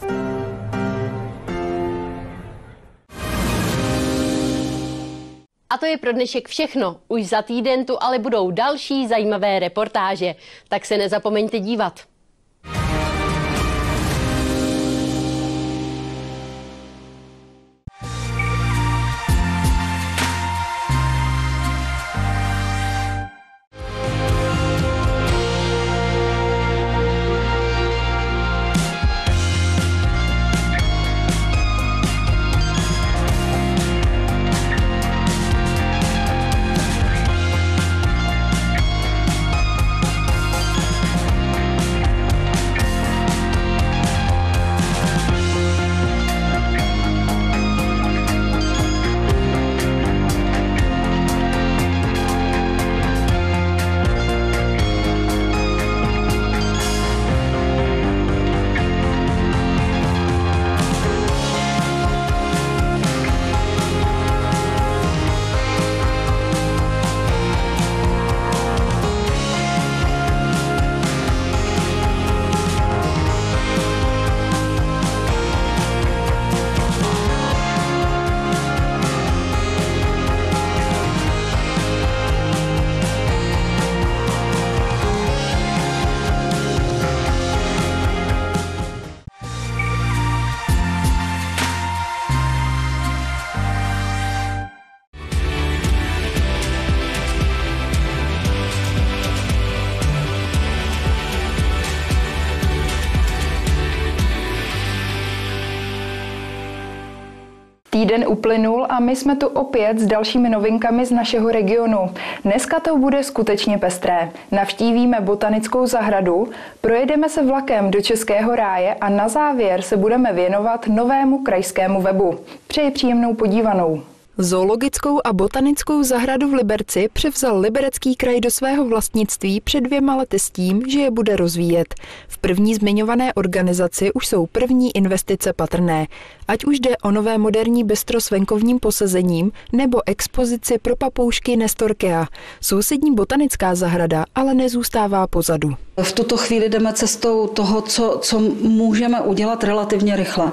A to je pro dnešek všechno. Už za týden tu ale budou další zajímavé reportáže, tak se nezapomeňte dívat. Týden uplynul a my jsme tu opět s dalšími novinkami z našeho regionu. Dneska to bude skutečně pestré. Navštívíme botanickou zahradu, projedeme se vlakem do Českého ráje a na závěr se budeme věnovat novému krajskému webu. Přeji příjemnou podívanou. Zoologickou a botanickou zahradu v Liberci převzal Liberecký kraj do svého vlastnictví před dvěma lety s tím, že je bude rozvíjet. V první zmiňované organizaci už jsou první investice patrné. Ať už jde o nové moderní bistro s venkovním posazením nebo expozici pro papoušky Nestorkea. Sousední botanická zahrada ale nezůstává pozadu. V tuto chvíli jdeme cestou toho, co, co můžeme udělat relativně rychle.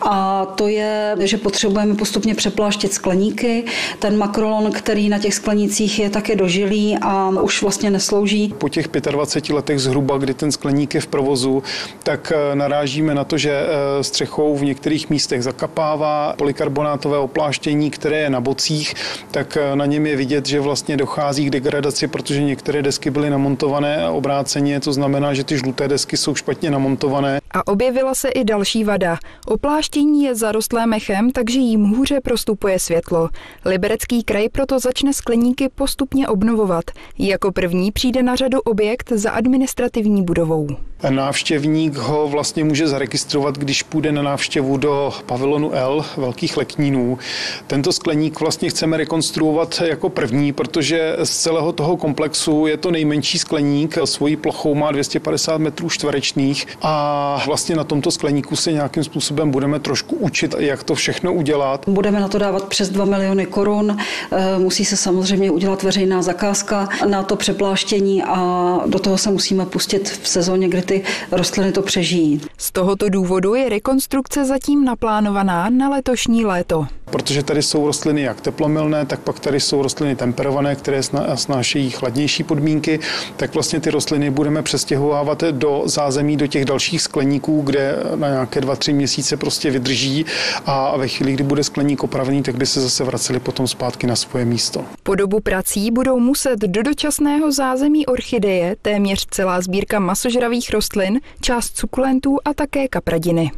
A to je, že potřebujeme postupně přepláštit skleníky. Ten makrolon, který na těch sklenících je také dožilý a už vlastně neslouží. Po těch 25 letech zhruba, kdy ten skleník je v provozu, tak eh, narážíme na to, že eh, střechou v některých místech zakapává polikarbonátové opláštění, které je na bocích, tak eh, na něm je vidět, že vlastně dochází k degradaci, protože některé desky byly namontované a obráceně to znamená, že ty žluté desky jsou špatně namontované. A objevila se i další vada. Opláštění je zarostlé mechem, takže jim hůře prostupuje světlo. Liberecký kraj proto začne skleníky postupně obnovovat. Jako první přijde na řadu objekt za administrativní budovou. Návštěvník ho vlastně může zaregistrovat, když půjde na návštěvu do pavilonu L velkých leknínů. Tento skleník vlastně chceme rekonstruovat jako první, protože z celého toho komplexu je to nejmenší skleník. Svojí plochou má 250 metrů čtverečných a vlastně na tomto skleníku se nějakým způsobem budeme trošku učit, jak to všechno udělat. Budeme na to dávat přes 2 miliony korun. Eh, musí se samozřejmě udělat veřejná zakázka na to přepláštění a do toho se musíme pustit v sezóně, kdy ty rostliny to přežijí. Z tohoto důvodu je rekonstrukce zatím naplánovaná na letošní léto. Protože tady jsou rostliny jak teplomilné, tak pak tady jsou rostliny temperované, které snášejí chladnější podmínky, tak vlastně ty rostliny budeme přestěhovávat do zázemí, do těch dalších skleníků, kde na nějaké dva, tři měsíce prostě vydrží a ve chvíli, kdy bude skleník opravený, tak by se zase vraceli potom zpátky na svoje místo. Po dobu prací budou muset do dočasného zázemí orchideje téměř celá sbírka masožravých rostlin, část sukulentů a také kapradiny.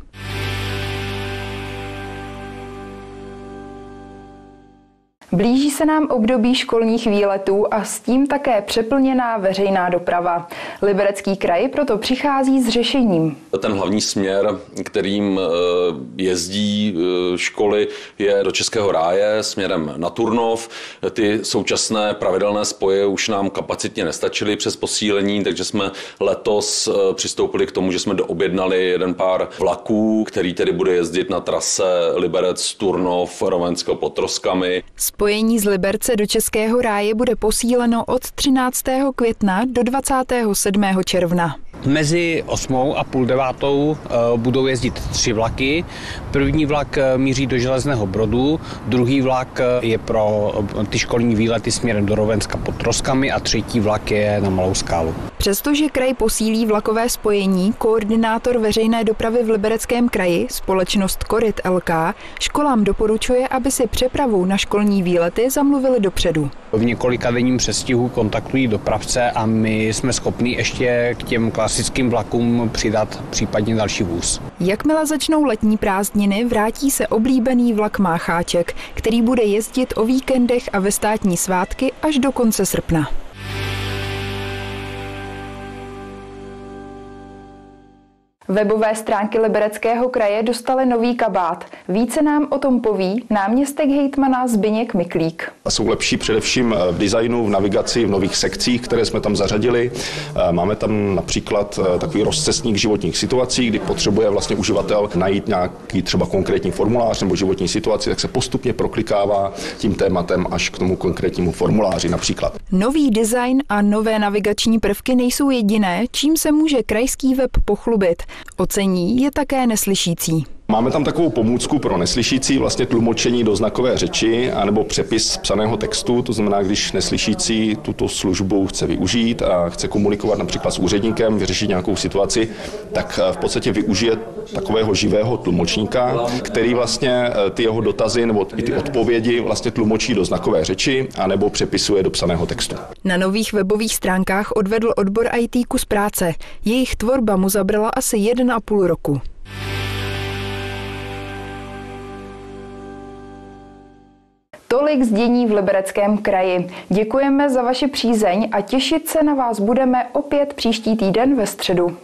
Blíží se nám období školních výletů a s tím také přeplněná veřejná doprava. Liberecký kraj proto přichází s řešením. Ten hlavní směr, kterým eh, jezdí eh, školy, je do Českého ráje směrem na Turnov. Ty současné pravidelné spoje už nám kapacitně nestačily přes posílení, takže jsme letos eh, přistoupili k tomu, že jsme doobjednali jeden pár vlaků, který tedy bude jezdit na trase Liberec, Turnov, Rovensko pod Troskami. Spojení z Liberce do Českého ráje bude posíleno od 13. května do 27. června. Mezi 8. a půl devátou eh, budou jezdit tři vlaky. První vlak eh, míří do Železného Brodu, druhý vlak eh, je pro ty školní výlety směrem do Rovenska pod Troskami a třetí vlak je na Malou skálu. Přestože kraj posílí vlakové spojení, koordinátor veřejné dopravy v Libereckém kraji, společnost Korit LK, školám doporučuje, aby si přepravu na školní výlety zamluvili dopředu. V několika denním přestihu kontaktují dopravce a my jsme schopni ještě k těm klasickým vlakům přidat případně další vůz. Jakmile začnou letní prázdniny, vrátí se oblíbený vlak Mácháček, který bude jezdit o víkendech a ve státní svátky až do konce srpna. Webové stránky Libereckého kraje dostaly nový kabát. Více nám o tom poví náměstek hejtmana Zbyněk Miklík. Jsou lepší především v designu, v navigaci, v nových sekcích, které jsme tam zařadili. Máme tam například eh, takový rozcestník životních situací, kdy potřebuje vlastně uživatel najít nějaký třeba konkrétní formulář nebo životní situaci, tak se postupně proklikává tím tématem až k tomu konkrétnímu formuláři například. Nový design a nové navigační prvky nejsou jediné, čím se může krajský web pochlubit. Ocení je také neslyšící. Máme tam takovou pomůcku pro neslyšící, vlastně tlumočení do znakové řeči, anebo přepis psaného textu, to znamená, když neslyšící tuto službu chce využít a chce komunikovat například s úředníkem, vyřešit nějakou situaci, tak v podstatě využije takového živého tlumočníka, který vlastně eh, ty jeho dotazy nebo i ty odpovědi vlastně tlumočí do znakové řeči anebo přepisuje do psaného textu. Na nových webových stránkách odvedl odbor IT kus práce. Jejich tvorba mu zabrala asi 1,5 roku. Tolik zdění v Libereckém kraji. Děkujeme za vaši přízeň a těšit se na vás budeme opět příští týden ve středu.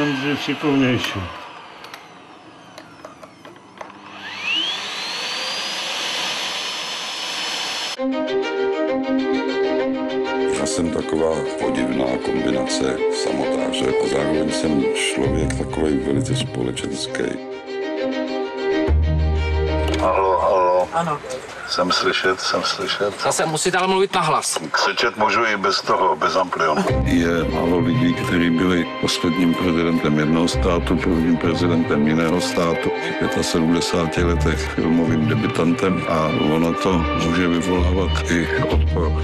Obývával jsem Jsem slyšet, jsem slyšet. Zase musíte ale mluvit nahlas. Křičet můžu i bez toho, bez amplionu. Je málo lidí, kteří byli posledním prezidentem jednoho státu, prvním prezidentem jiného státu, v 75 letech filmovým debutantem a ono to může vyvolávat i odpor.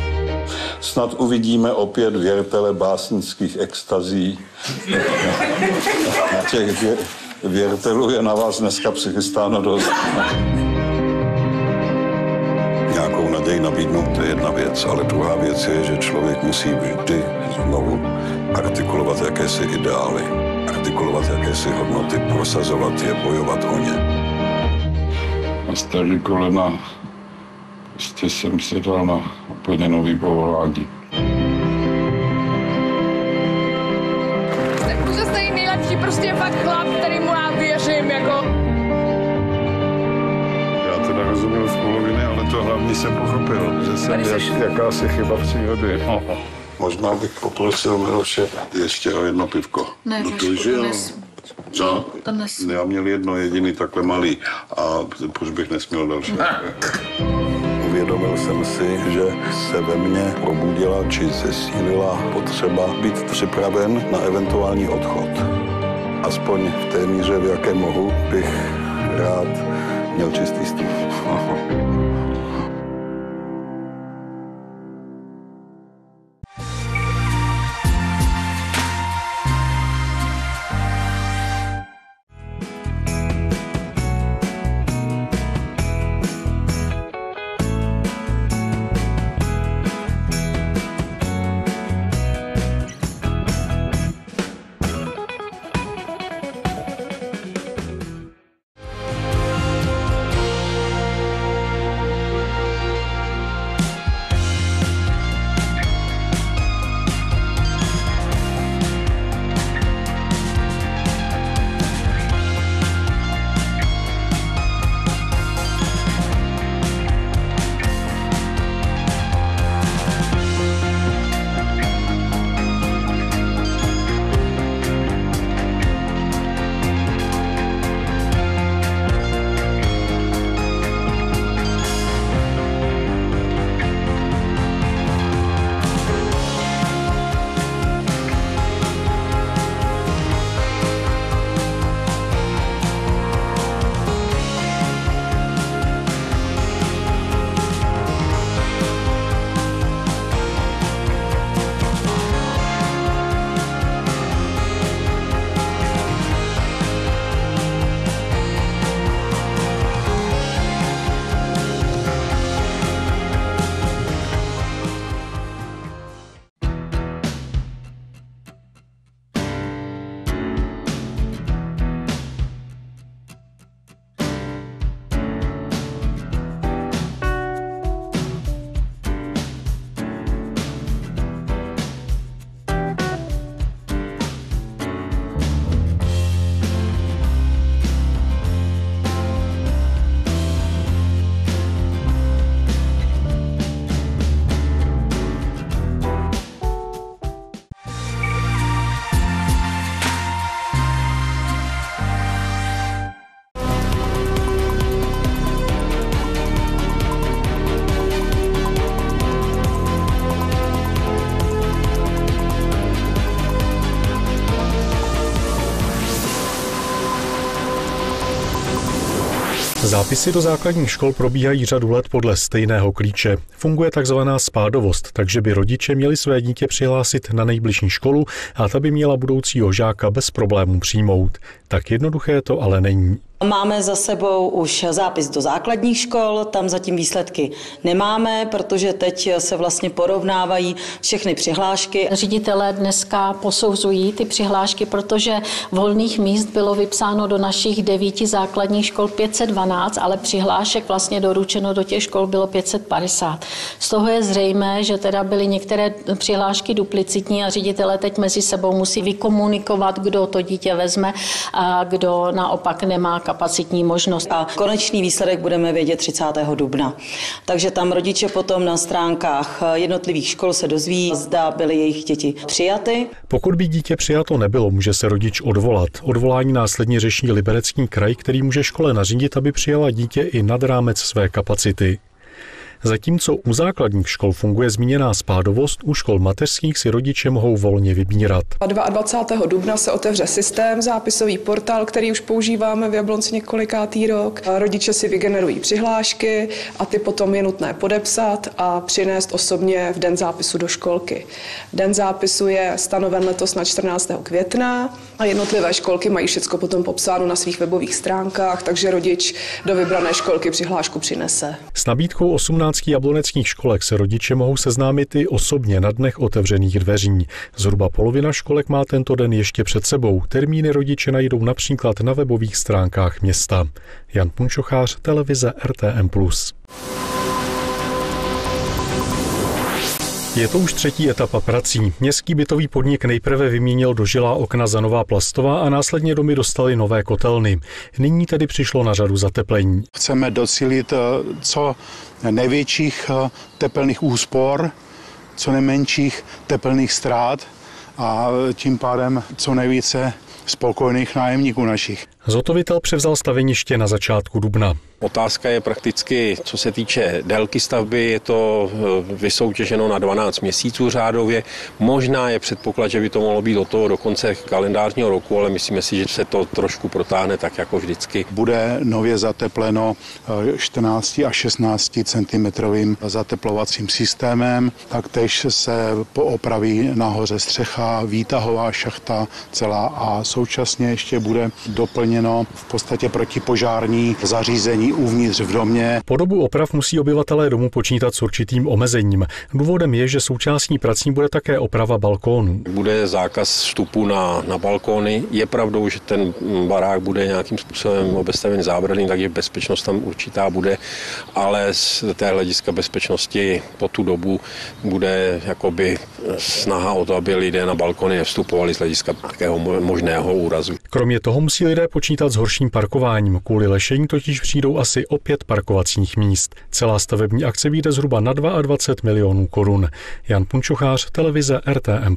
Snad uvidíme opět věrtele básnických extazí. Těch vě- věrtelů je na vás dneska přichystáno dost. Věc, ale druhá věc je, že člověk musí vždy znovu artikulovat jakési ideály, artikulovat jakési hodnoty, prosazovat je, bojovat o ně. Na starý kolena prostě jsem si dal na úplně nový povolání. To hlavní jsem pochopil, že jsem jak, seš- jakási chyba přírody. Možná bych poprosil Miloše ještě o jedno pivko. Ne, no to, že to jo. nes- Co? to nes- Já měl jedno jediný takhle malý a proč bych nesměl další? Uvědomil jsem si, že se ve mně probudila či zesílila potřeba být připraven na eventuální odchod. Aspoň v té míře, v jaké mohu, bych rád měl čistý stůl. Zápisy do základních škol probíhají řadu let podle stejného klíče. Funguje takzvaná spádovost, takže by rodiče měli své dítě přihlásit na nejbližší školu a ta by měla budoucího žáka bez problémů přijmout. Tak jednoduché to ale není. Máme za sebou už zápis do základních škol, tam zatím výsledky nemáme, protože teď se vlastně porovnávají všechny přihlášky. Ředitelé dneska posouzují ty přihlášky, protože volných míst bylo vypsáno do našich devíti základních škol 512, ale přihlášek vlastně doručeno do těch škol bylo 550. Z toho je zřejmé, že teda byly některé přihlášky duplicitní a ředitelé teď mezi sebou musí vykomunikovat, kdo to dítě vezme a kdo naopak nemá kapacitní možnost. A konečný výsledek budeme vědět 30. dubna. Takže tam rodiče potom na stránkách jednotlivých škol se dozví, zda byly jejich děti přijaty. Pokud by dítě přijato nebylo, může se rodič odvolat. Odvolání následně řeší Liberecký kraj, který může škole nařídit, aby přijala dítě i nad rámec své kapacity. Zatímco u základních škol funguje zmíněná spádovost, u škol mateřských si rodiče mohou volně vybírat. 22. dubna se otevře systém, zápisový portál, který už používáme v Jablonci několikátý rok. Rodiče si vygenerují přihlášky a ty potom je nutné podepsat a přinést osobně v den zápisu do školky. Den zápisu je stanoven letos na 14. května a jednotlivé školky mají všechno potom popsáno na svých webových stránkách, takže rodič do vybrané školky přihlášku přinese. S nabídkou 18 jabloneckých školek se rodiče mohou seznámit i osobně na dnech otevřených dveří. Zhruba polovina školek má tento den ještě před sebou. Termíny rodiče najdou například na webových stránkách města. Jan Punčochář, televize RTM+. Je to už třetí etapa prací. Městský bytový podnik nejprve vyměnil dožilá okna za nová plastová a následně domy dostali nové kotelny. Nyní tedy přišlo na řadu zateplení. Chceme docílit eh, co největších eh, tepelných úspor, co nejmenších tepelných ztrát a tím pádem co nejvíce spokojených nájemníků našich. Zotovitel převzal staveniště na začátku dubna. Otázka je prakticky, co se týče délky stavby, je to eh, vysoutěženo na 12 měsíců řádově. Možná je předpoklad, že by to mohlo být do toho do konce kalendářního roku, ale myslíme si, že se to trošku protáhne tak jako vždycky. Bude nově zatepleno 14 až 16 cm zateplovacím systémem, taktéž se poopraví nahoře střecha, výtahová šachta celá a současně ještě bude doplněno v podstatě protipožární zařízení uvnitř v domě. Po dobu oprav musí obyvatelé domu počítat s určitým omezením. Důvodem je, že součástí prací bude také oprava balkónů. Bude zákaz vstupu na, na balkóny. Je pravdou, že ten barák bude nějakým způsobem obestaven zábradlím, takže bezpečnost tam určitá bude, ale z té hlediska bezpečnosti po tu dobu bude jakoby snaha o to, aby lidé na balkony nevstupovali z hlediska nějakého možného úrazu. Kromě toho musí lidé počítat s horším parkováním. Kvůli lešení totiž přijdou asi o pět parkovacích míst. Celá stavební akce vyjde zhruba na 22 milionů korun. Jan Punčochář, televize RTM+.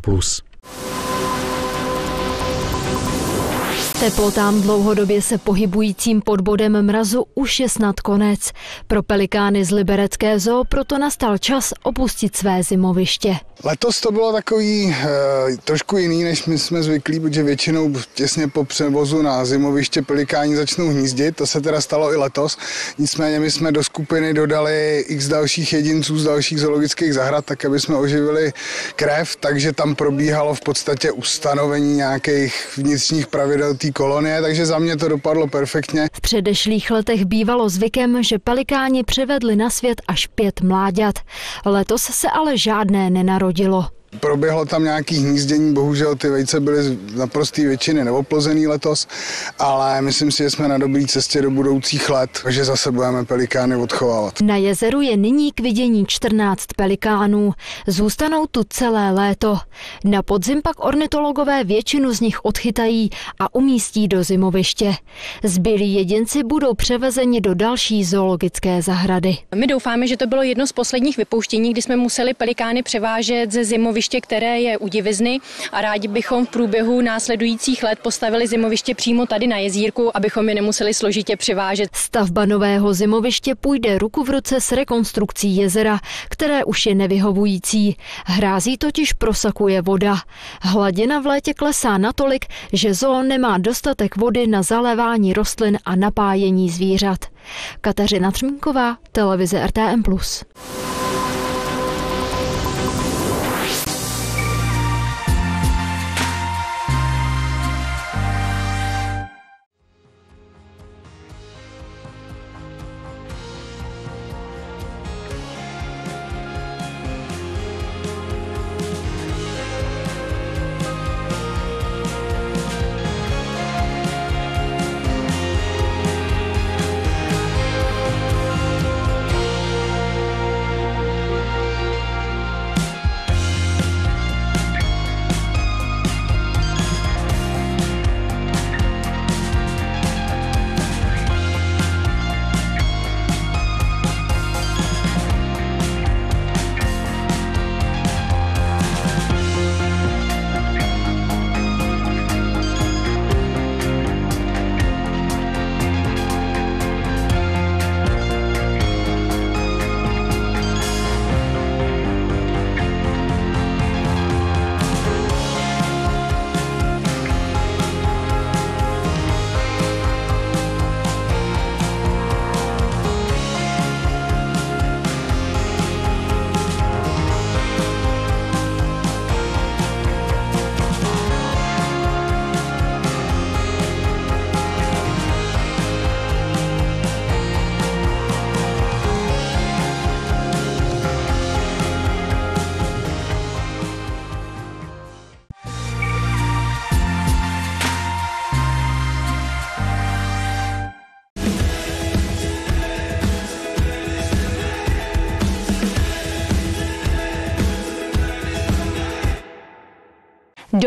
Teplotám dlouhodobě se pohybujícím pod bodem mrazu už je snad konec. Pro pelikány z Liberecké zoo proto nastal čas opustit své zimoviště. Letos to bylo takový e, trošku jiný, než my jsme zvyklí, protože většinou těsně po převozu na zimoviště pelikáni začnou hnízdit. To se teda stalo i letos. Nicméně my jsme do skupiny dodali x dalších jedinců z dalších zoologických zahrad, tak aby jsme oživili krev, takže tam probíhalo v podstatě ustanovení nějakých vnitřních pravidel té kolonie, takže za mě to dopadlo perfektně. V předešlých letech bývalo zvykem, že pelikáni přivedli na svět až pět mláďat. Letos se ale žádné nenarodilo narodilo. Proběhlo tam nějaký hnízdění, bohužel ty vejce byly z naprostý většiny neoplozený letos, ale myslím si, že jsme na dobré cestě do budoucích let, že zase budeme pelikány odchovávat. Na jezeru je nyní k vidění 14 pelikánů. Zůstanou tu celé léto. Na podzim pak ornitologové většinu z nich odchytají a umístí do zimoviště. Zbylí jedinci budou převezeni do další zoologické zahrady. My doufáme, že to bylo jedno z posledních vypouštění, kdy jsme museli pelikány převážet ze zimoviště zimoviště, které je u Divizny a rádi bychom v průběhu následujících let postavili zimoviště přímo tady na jezírku, abychom je nemuseli složitě přivážet. Stavba nového zimoviště půjde ruku v ruce s rekonstrukcí jezera, které už je nevyhovující. Hrází totiž prosakuje voda. Hladina v létě klesá natolik, že zoo nemá dostatek vody na zalévání rostlin a napájení zvířat. Kateřina Třmínková, televize RTM+.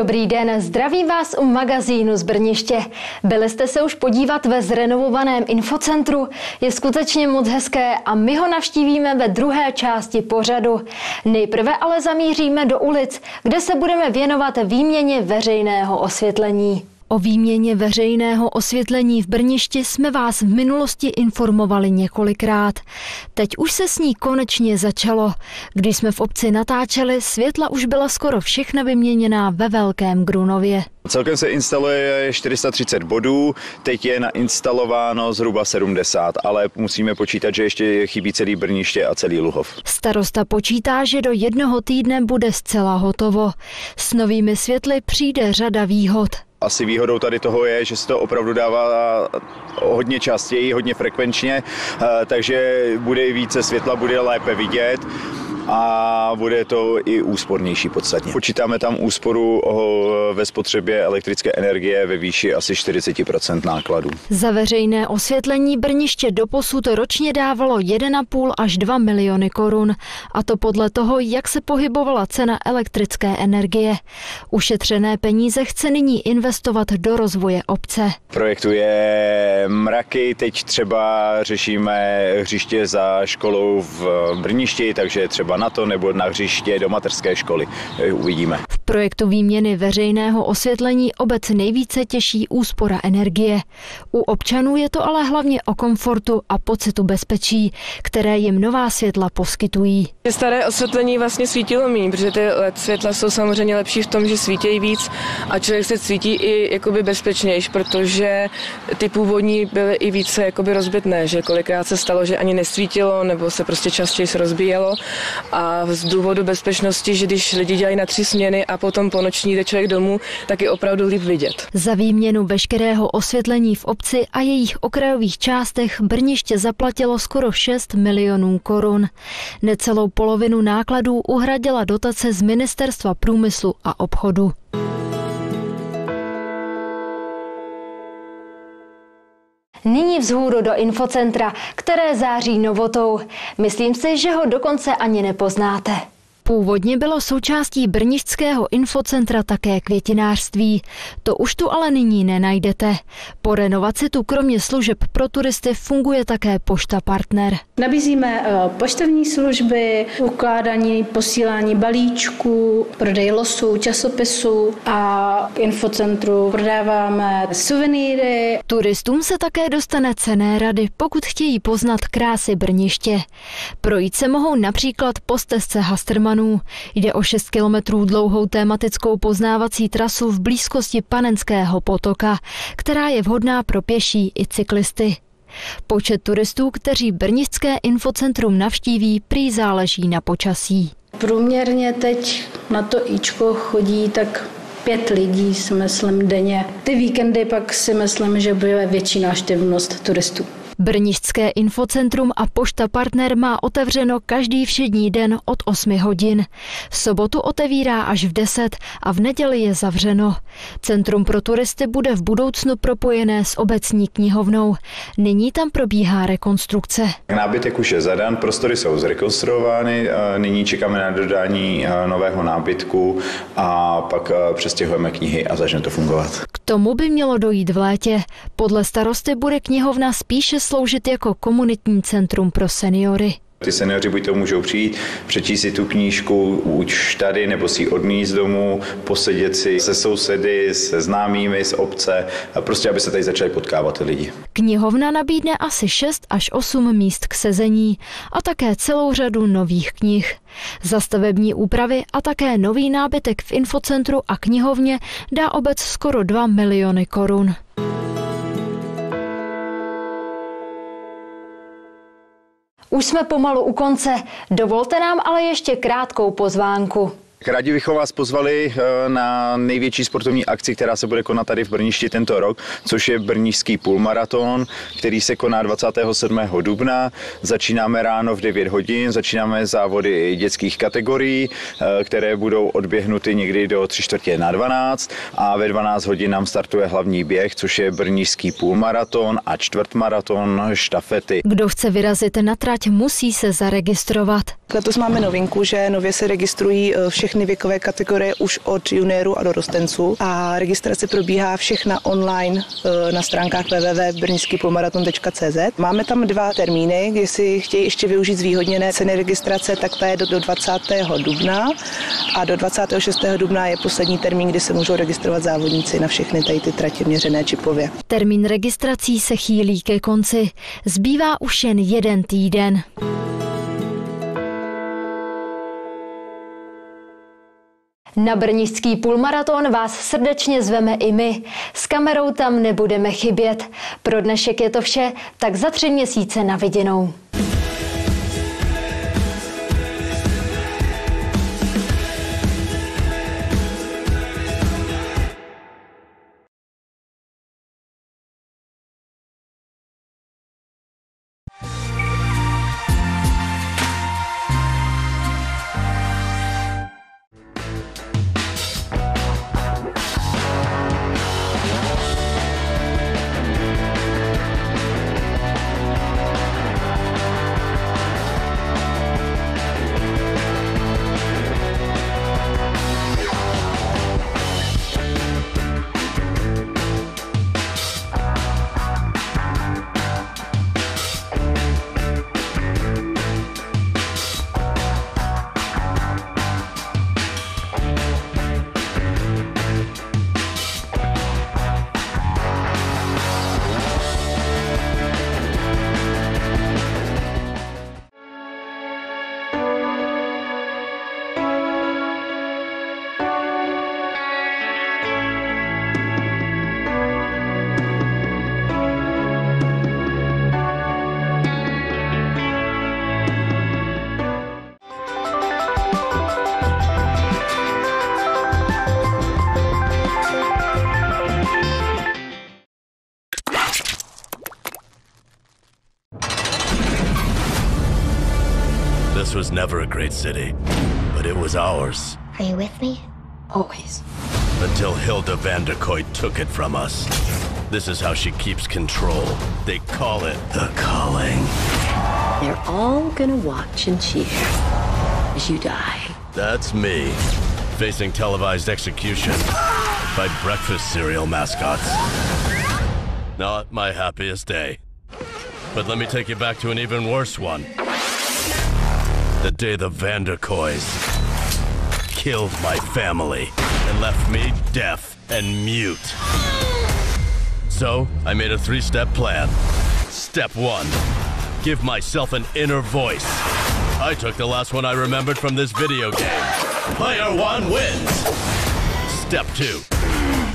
Dobrý den, zdravím vás u magazínu z Brniště. Byli jste se už podívat ve zrenovovaném infocentru? Je skutečně moc hezké a my ho navštívíme ve druhé části pořadu. Nejprve ale zamíříme do ulic, kde se budeme věnovat výměně veřejného osvětlení. O výměně veřejného osvětlení v Brništi jsme vás v minulosti informovali několikrát. Teď už se s ní konečně začalo. Když jsme v obci natáčeli, světla už byla skoro všechna vyměněná ve Velkém Grunově. Celkem se instaluje 430 bodů, teď je nainstalováno zhruba 70, ale musíme počítat, že ještě chybí celý Brniště a celý Luhov. Starosta počítá, že do jednoho týdne bude zcela hotovo. S novými světly přijde řada výhod. Asi výhodou tady toho je, že se to opravdu dává hodně častěji, hodně frekvenčně, eh, takže bude i více světla, bude lépe vidět a bude to i úspornější podstatně. Počítáme tam úsporu ve spotřebě elektrické energie ve výši asi 40% nákladů. Za veřejné osvětlení Brniště doposud ročně dávalo 1,5 až 2 miliony korun. A to podle toho, jak se pohybovala cena elektrické energie. Ušetřené peníze chce nyní investovat do rozvoje obce. Projektu je mraky, teď třeba řešíme hřiště za školou v Brništi, takže třeba to nebo na hřiště do materské školy. Eh, uvidíme. V projektu výměny veřejného osvětlení obec nejvíce těší úspora energie. U občanů je to ale hlavně o komfortu a pocitu bezpečí, které jim nová světla poskytují. Staré osvětlení vlastně svítilo méně, protože ty LED světla jsou samozřejmě lepší v tom, že svítějí víc a člověk se cítí i jakoby bezpečnější, protože ty původní byly i více jakoby rozbitné, že kolikrát se stalo, že ani nesvítilo nebo se prostě častěji rozbíjelo a z důvodu bezpečnosti, že když lidi dělají na tři směny a potom po noční jde člověk domů, tak je opravdu líp vidět. Za výměnu veškerého osvětlení v obci a jejich okrajových částech Brniště zaplatilo skoro 6 milionů korun. Necelou polovinu nákladů uhradila dotace z Ministerstva průmyslu a obchodu. Nyní vzhůru do infocentra, které září novotou. Myslím si, že ho dokonce ani nepoznáte. Původně bylo součástí brničského infocentra také květinářství. To už tu ale nyní nenajdete. Po renovaci tu kromě služeb pro turisty funguje také Pošta Partner. Nabízíme eh, poštovní služby, ukládání, posílání balíčků, prodej losů, časopisů a infocentru prodáváme suvenýry. Turistům se také dostane cené rady, pokud chtějí poznat krásy Brniště. Projít se mohou například po stezce Hastermanu Panů. Jde o 6 kilometrů dlouhou tématickou poznávací trasu v blízkosti Panenského potoka, která je vhodná pro pěší i cyklisty. Počet turistů, kteří Brnické infocentrum navštíví, prý záleží na počasí. Průměrně teď na to Ičko chodí tak pět lidí, si myslím, denně. Ty víkendy pak si myslím, že bude větší návštěvnost turistů. Brnišské infocentrum a Pošta Partner má otevřeno každý všední den od 8 hodin. V sobotu otevírá až v 10 a v neděli je zavřeno. Centrum pro turisty bude v budoucnu propojené s obecní knihovnou. Nyní tam probíhá rekonstrukce. Nábytek už je zadan, prostory jsou zrekonstruovány, nyní čekáme na dodání nového nábytku a pak přestěhujeme knihy a začne to fungovat. K tomu by mělo dojít v létě. Podle starosty bude knihovna spíše sloužit jako komunitní centrum pro seniory. Ty seniori buď to můžou přijít, přečíst si tu knížku už tady, nebo si ji odníst domů, posedět si se sousedy, se známými z obce a prostě, aby se tady začali potkávat ty lidi. Knihovna nabídne asi 6 až 8 míst k sezení a také celou řadu nových knih. Za stavební úpravy a také nový nábytek v infocentru a knihovně dá obec skoro 2 miliony korun. Už jsme pomalu u konce. Dovolte nám ale ještě krátkou pozvánku. Rádi bychom vás pozvali eh, na největší sportovní akci, která se bude konat tady v Brništi tento rok, což je Brnišský půlmaraton, který se koná 27. dubna. Začínáme ráno v 9 hodin, začínáme závody dětských kategorií, eh, které budou odběhnuty někdy do 3 čtvrtě na 12 a ve 12 hodin nám startuje hlavní běh, což je Brnišský půlmaraton a čtvrtmaraton štafety. Kdo chce vyrazit na trať, musí se zaregistrovat. Letos máme novinku, že nově se registrují eh, všechny věkové kategorie už od juniorů a dorostenců a registrace probíhá všechna online eh, na stránkách www.brnickýpolmaraton.cz. Máme tam dva termíny, kdy si chtějí ještě využít zvýhodněné ceny registrace, tak ta je do, do 20. dubna a do 26. dubna je poslední termín, kdy se můžou registrovat závodníci na všechny tady ty tratě měřené čipově. Termín registrací se chýlí ke konci. Zbývá už jen jeden týden. Na brnický půlmaraton vás srdečně zveme i my. S kamerou tam nebudeme chybět. Pro dnešek je to vše, tak za tři měsíce na viděnou. Never a great city, but it was ours. Are you with me? Always. Until Hilda Vanderkoy took it from us. This is how she keeps control. They call it the calling. They're all gonna watch and cheer as you die. That's me, facing televised execution by breakfast cereal mascots. Not my happiest day. But let me take you back to an even worse one. The day the Vanderkoys killed my family and left me deaf and mute. So I made a three step plan. Step one give myself an inner voice. I took the last one I remembered from this video game. Player one wins. Step two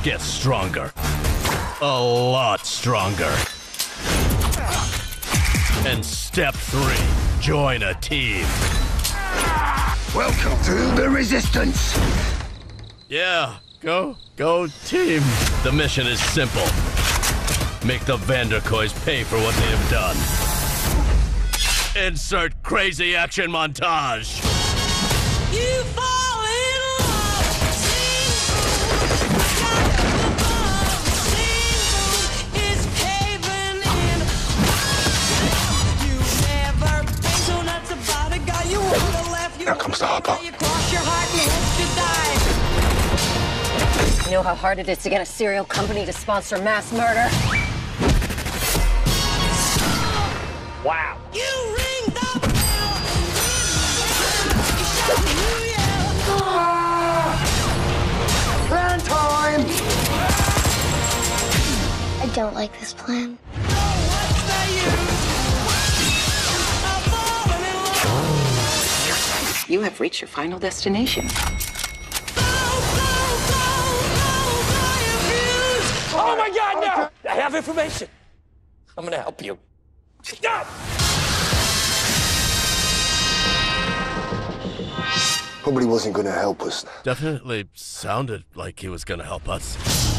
get stronger. A lot stronger. And step three join a team. Welcome to the Resistance. Yeah, go, go team. The mission is simple. Make the Vanderkoys pay for what they have done. Insert crazy action montage. You Here comes the hopper. You know how hard it is to get a cereal company to sponsor mass murder? Wow. You ring the bell. Ah! Plan time! I don't like this plan. You have reached your final destination. Oh my god, no! I have information. I'm gonna help you. Stop! Probably wasn't going to help us. Definitely sounded like he was going to help us.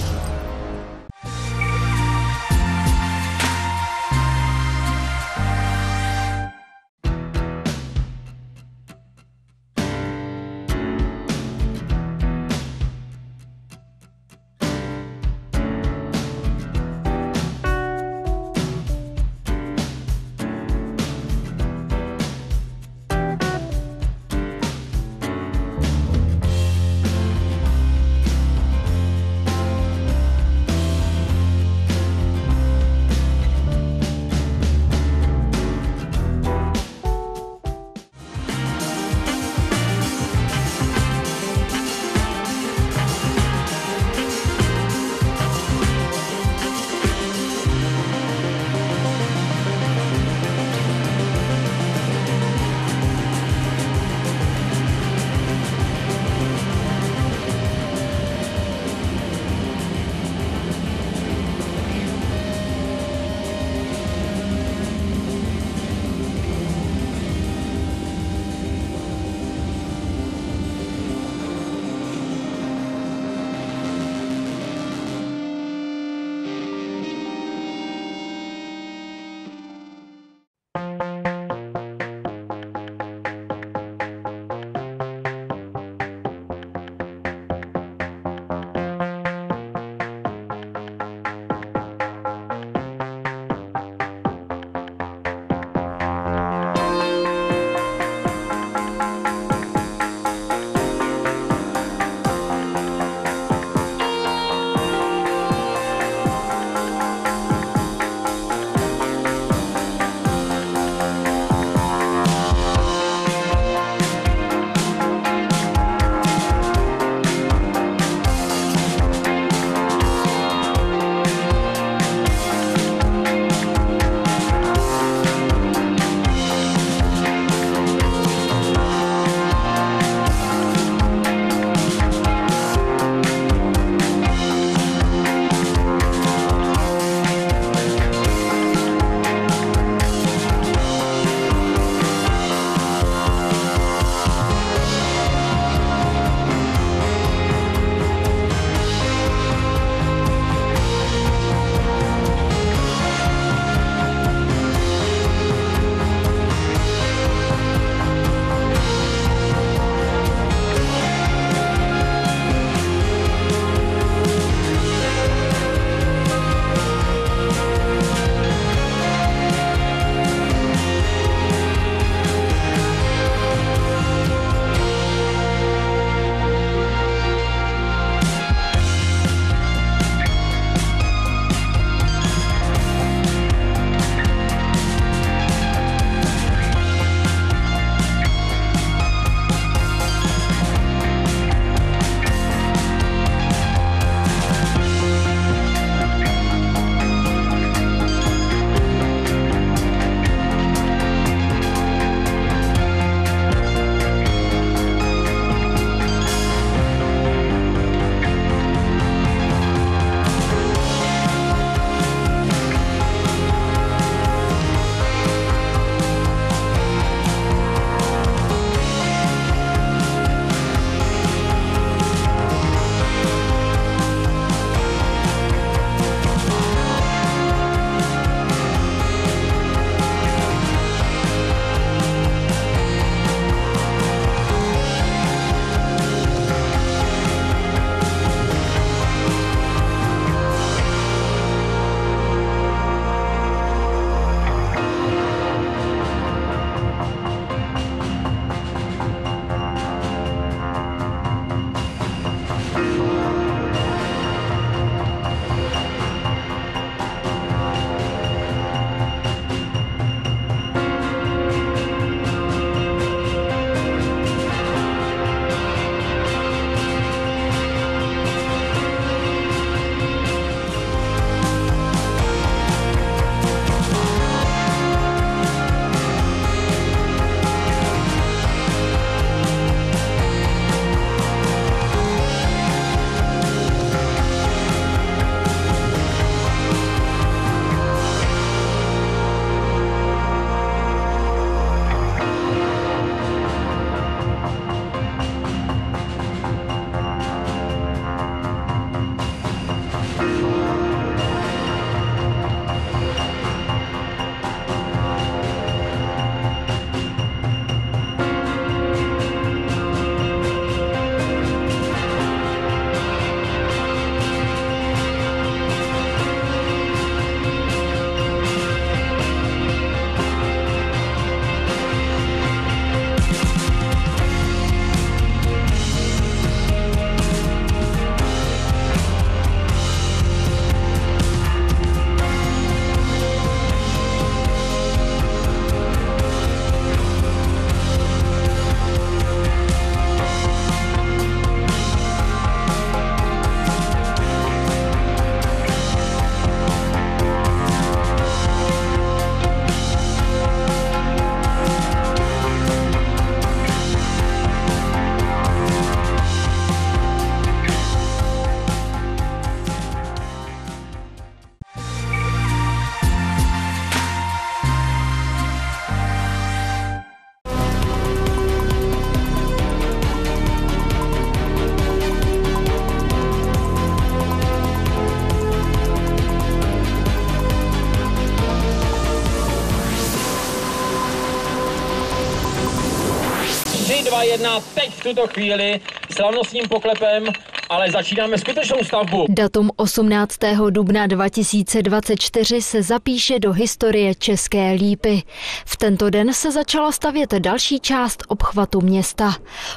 1 teď v tuto chvíli slavnostním poklepem ale začínáme skutečnou stavbu. Datum 18. dubna 2024 se zapíše do historie České lípy. V tento den se začala stavět další část obchvatu města.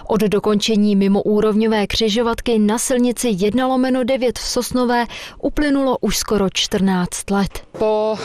Od dokončení mimoúrovňové křižovatky na silnici 1 lomeno 9 v Sosnové uplynulo už skoro 14 let. Po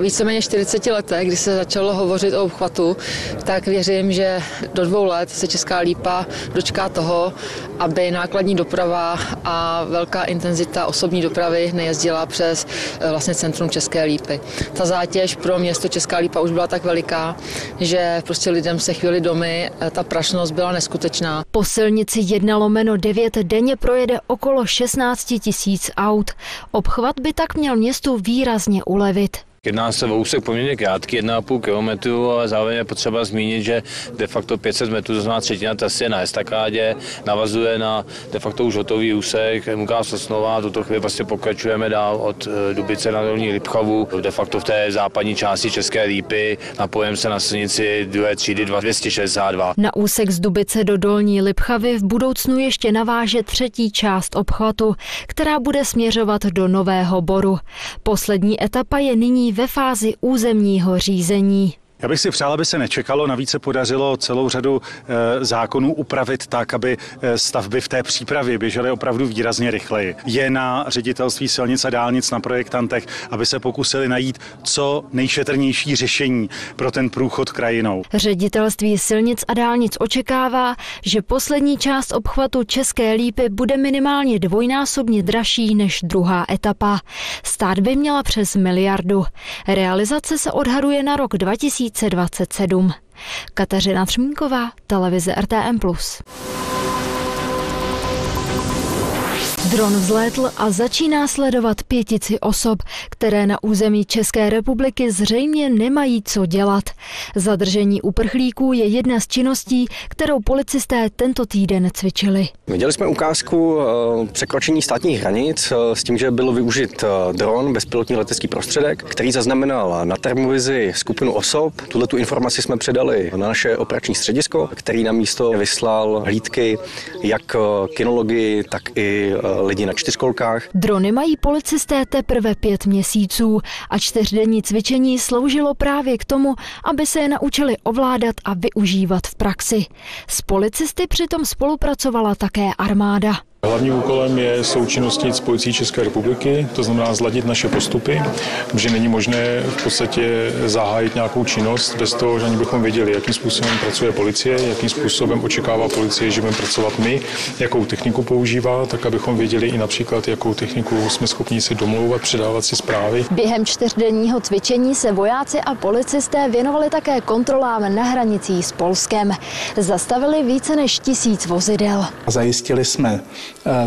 víceméně 40 letech, kdy se začalo hovořit o obchvatu, tak věřím, že do dvou let se Česká lípa dočká toho, aby nákladní doprava a velká intenzita osobní dopravy nejezdila přes eh, vlastně centrum České Lípy. Ta zátěž pro město Česká Lípa už byla tak veliká, že prostě lidem se chvíli domy, ta prašnost byla neskutečná. Po silnici 1 lomeno 9 denně projede okolo 16 tisíc aut. Obchvat by tak měl městu výrazně ulevit. Jedná se o úsek poměrně krátký, 1,5 km, ale zároveň je potřeba zmínit, že de facto 500 metrů, to znamená třetina trasy na estakádě, navazuje na de facto už hotový úsek, Muká Sosnova, tuto chvíli vlastně pokračujeme dál od eh, Dubice na Dolní Lipchavu, de facto v té západní části České Lípy, napojím se na silnici 2 třídy 262. Na úsek z Dubice do Dolní Lipchavy v budoucnu ještě naváže třetí část obchvatu, která bude směřovat do Nového Boru. Poslední etapa je nyní ve fázi územního řízení. Já bych si přál, aby se nečekalo, navíc se podařilo celou řadu e, zákonů upravit tak, aby e, stavby v té přípravě běžely opravdu výrazně rychleji. Je na ředitelství silnic a dálnic na projektantech, aby se pokusili najít co nejšetrnější řešení pro ten průchod krajinou. Ředitelství silnic a dálnic očekává, že poslední část obchvatu České lípy bude minimálně dvojnásobně dražší než druhá etapa. Stát by měla přes miliardu. Realizace se odhaduje na rok 2000 2027. Kateřina Třmínková, televize RTM+. Dron vzlétl a začíná sledovat pětici osob, které na území České republiky zřejmě nemají co dělat. Zadržení uprchlíků je jedna z činností, kterou policisté tento týden cvičili. Viděli jsme ukázku eh, překročení státních hranic eh, s tím, že byl využit eh, dron, bezpilotní letecký prostředek, který zaznamenal na termovizi skupinu osob. Tuhle tu informaci jsme předali na naše operační středisko, který na místo vyslal hlídky jak kinologii, tak i lidi na čtyřkolkách. Drony mají policisté teprve pět měsíců a čtyřdenní cvičení sloužilo právě k tomu, aby se je naučili ovládat a využívat v praxi. S policisty přitom spolupracovala také armáda. Hlavním úkolem je součinnostnit s policií České republiky, to znamená zladit naše postupy, že není možné v podstatě zahájit nějakou činnost bez toho, že ani bychom věděli, jakým způsobem pracuje policie, jakým způsobem očekává policie, že budeme pracovat my, jakou techniku používá, tak abychom věděli i například, jakou techniku jsme schopni si domlouvat, předávat si zprávy. Během čtyřdenního cvičení se vojáci a policisté věnovali také kontrolám na hranicích s Polskem. Zastavili více než tisíc vozidel. Zajistili jsme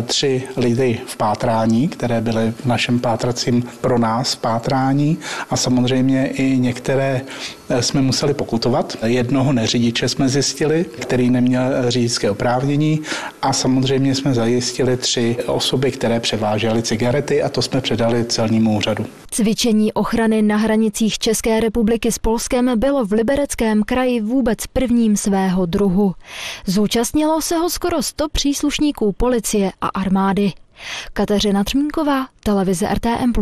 tři lidi v pátrání, které byly v našem pátracím pro nás pátrání. A samozřejmě i některé eh, jsme museli pokutovat. Jednoho neřidiče jsme zjistili, který neměl řidičské oprávnění a samozřejmě jsme zajistili tři osoby, které převážely cigarety a to jsme předali celnímu úřadu. Cvičení ochrany na hranicích České republiky s Polskem bylo v Libereckém kraji vůbec prvním svého druhu. Zúčastnilo se ho skoro 100 příslušníků policie a armády. Kateřina Třmínková, televize RTM+.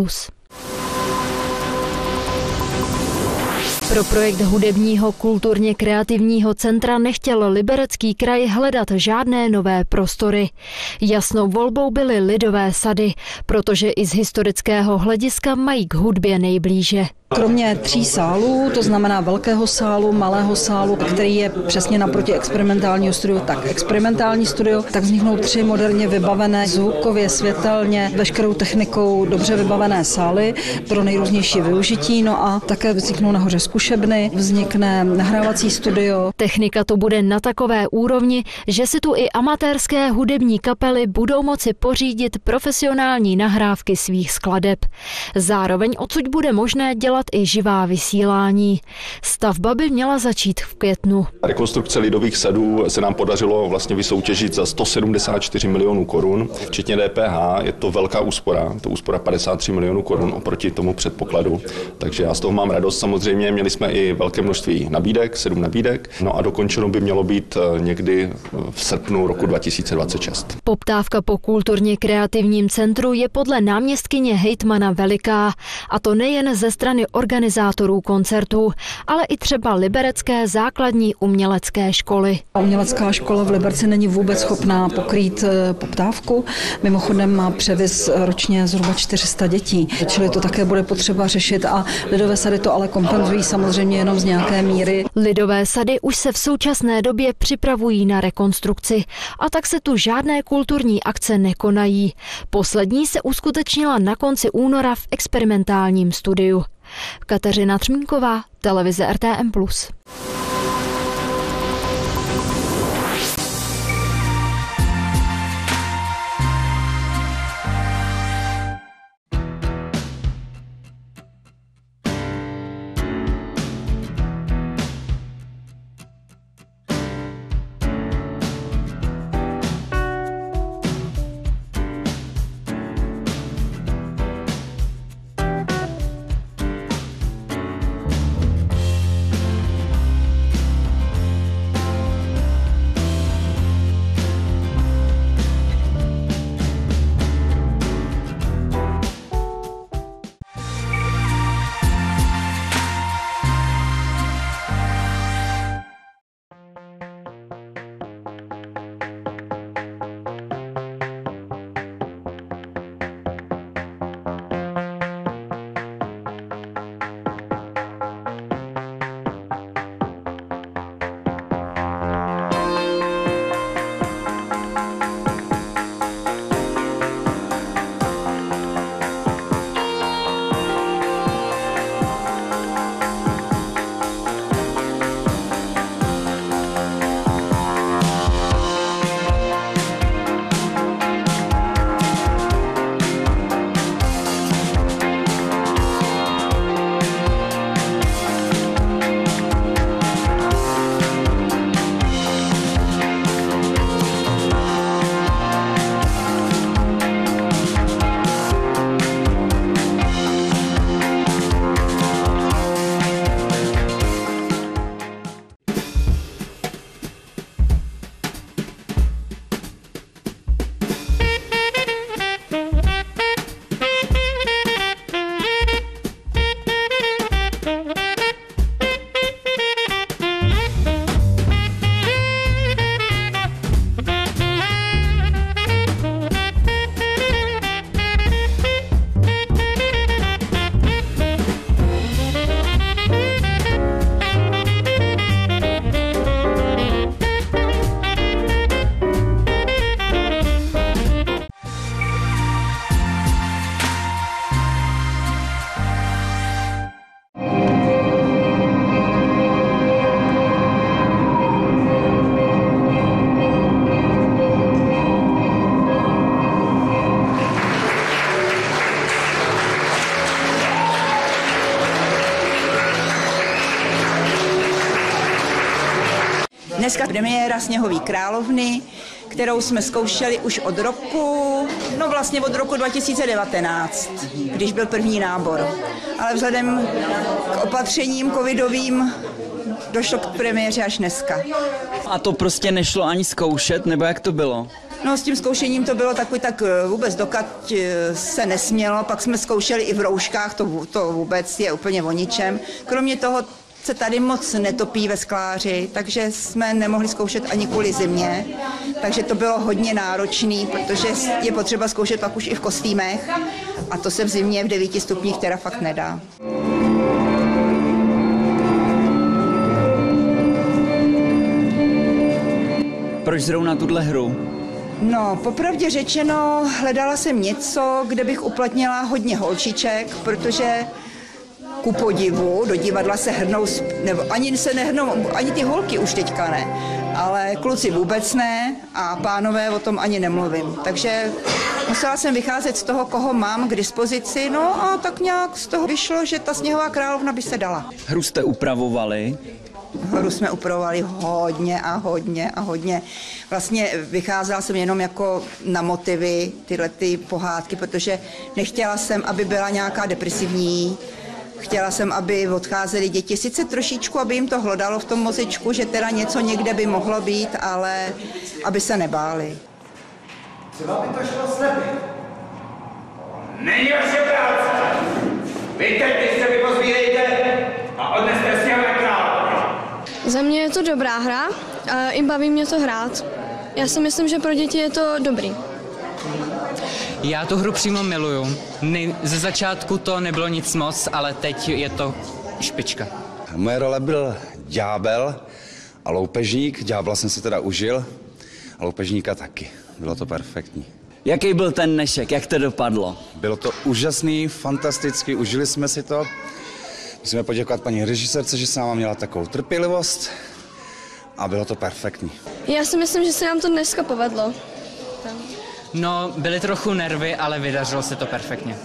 Pro projekt hudebního kulturně kreativního centra nechtěl liberecký kraj hledat žádné nové prostory. Jasnou volbou byly lidové sady, protože i z historického hlediska mají k hudbě nejblíže. Kromě tří sálů, to znamená velkého sálu, malého sálu, který je přesně naproti experimentálního studiu, tak experimentální studio, tak vzniknou tři moderně vybavené, zvukově, světelně, veškerou technikou dobře vybavené sály pro nejrůznější využití, no a také vzniknou nahoře zkušebny, vznikne nahrávací studio. Technika to bude na takové úrovni, že si tu i amatérské hudební kapely budou moci pořídit profesionální nahrávky svých skladeb. Zároveň odsud bude možné dělat sledovat i živá vysílání. Stavba by měla začít v květnu. Rekonstrukce lidových sadů se nám podařilo vlastně vysoutěžit za 174 milionů korun, včetně DPH. Je to velká úspora, to úspora 53 milionů korun oproti tomu předpokladu. Takže já z toho mám radost. Samozřejmě měli jsme i velké množství nabídek, sedm nabídek, no a dokončeno by mělo být eh, někdy v srpnu roku 2026. Poptávka po kulturně kreativním centru je podle náměstkyně hejtmana veliká, a to nejen ze strany organizátorů koncertů, ale i třeba Liberecké základní umělecké školy. Umělecká škola v Liberci není vůbec schopná pokrýt eh, poptávku. Mimochodem má převis ročně zhruba 400 dětí, čili to také bude potřeba řešit a lidové sady to ale kompenzují samozřejmě jenom z nějaké míry. Lidové sady už se v současné době připravují na rekonstrukci a tak se tu žádné kulturní akce nekonají. Poslední se uskutečnila na konci února v experimentálním studiu. Kateřina Třmínková, televize RTM+. Dneska premiéra Sněhový královny, kterou jsme zkoušeli už od roku, no vlastně od roku 2019, když byl první nábor. Ale vzhledem k opatřením covidovým došlo k premiéře až dneska. A to prostě nešlo ani zkoušet, nebo jak to bylo? No s tím zkoušením to bylo takový tak eh, vůbec dokud eh, se nesmělo, pak jsme zkoušeli i v rouškách, to, to vůbec je úplně o ničem. Kromě toho se tady moc netopí ve skláři, takže jsme nemohli zkoušet ani kvůli zimě. Takže to bylo hodně náročné, protože je potřeba zkoušet pak už i v kostýmech a to se v zimě v 9 stupních teda fakt nedá. Proč zrovna tuhle hru? No, popravdě řečeno, hledala jsem něco, kde bych uplatnila hodně holčiček, protože ku podivu do divadla se hrnou, nebo ani se nehrnou, ani ty holky už teďka ne, ale kluci vůbec ne a pánové o tom ani nemluvím. Takže Musela jsem vycházet z toho, koho mám k dispozici, no a tak nějak z toho vyšlo, že ta sněhová královna by se dala. Hru jste upravovali. Hru jsme upravovali hodně a hodně a hodně. Vlastně vycházela jsem jenom jako na motivy tyhle ty pohádky, protože nechtěla jsem, aby byla nějaká depresivní, Chtěla jsem, aby odcházely děti, sice trošičku, aby jim to hlodalo v tom mozečku, že teda něco někde by mohlo být, ale aby se nebáli. Třeba by to šlo slepit. Není vaše práce. Vy teď se vypozbírejte a odneste sněhové královny. Za mě je to dobrá hra a i baví mě to hrát. Já si myslím, že pro děti je to dobrý. Já tu hru přímo miluju. Nej- ze začátku to nebylo nic moc, ale teď je to špička. Moje role byl ďábel a loupežník. Ďábla jsem si teda užil a loupežníka taky. Bylo to perfektní. Jaký byl ten dnešek, jak to dopadlo? Bylo to úžasný, fantastický, užili jsme si to. Musíme poděkovat paní režisérce, že s náma měla takovou trpělivost a bylo to perfektní. Já si myslím, že se nám to dneska povedlo. No, byly trochu nervy, ale vydařilo se to perfektně.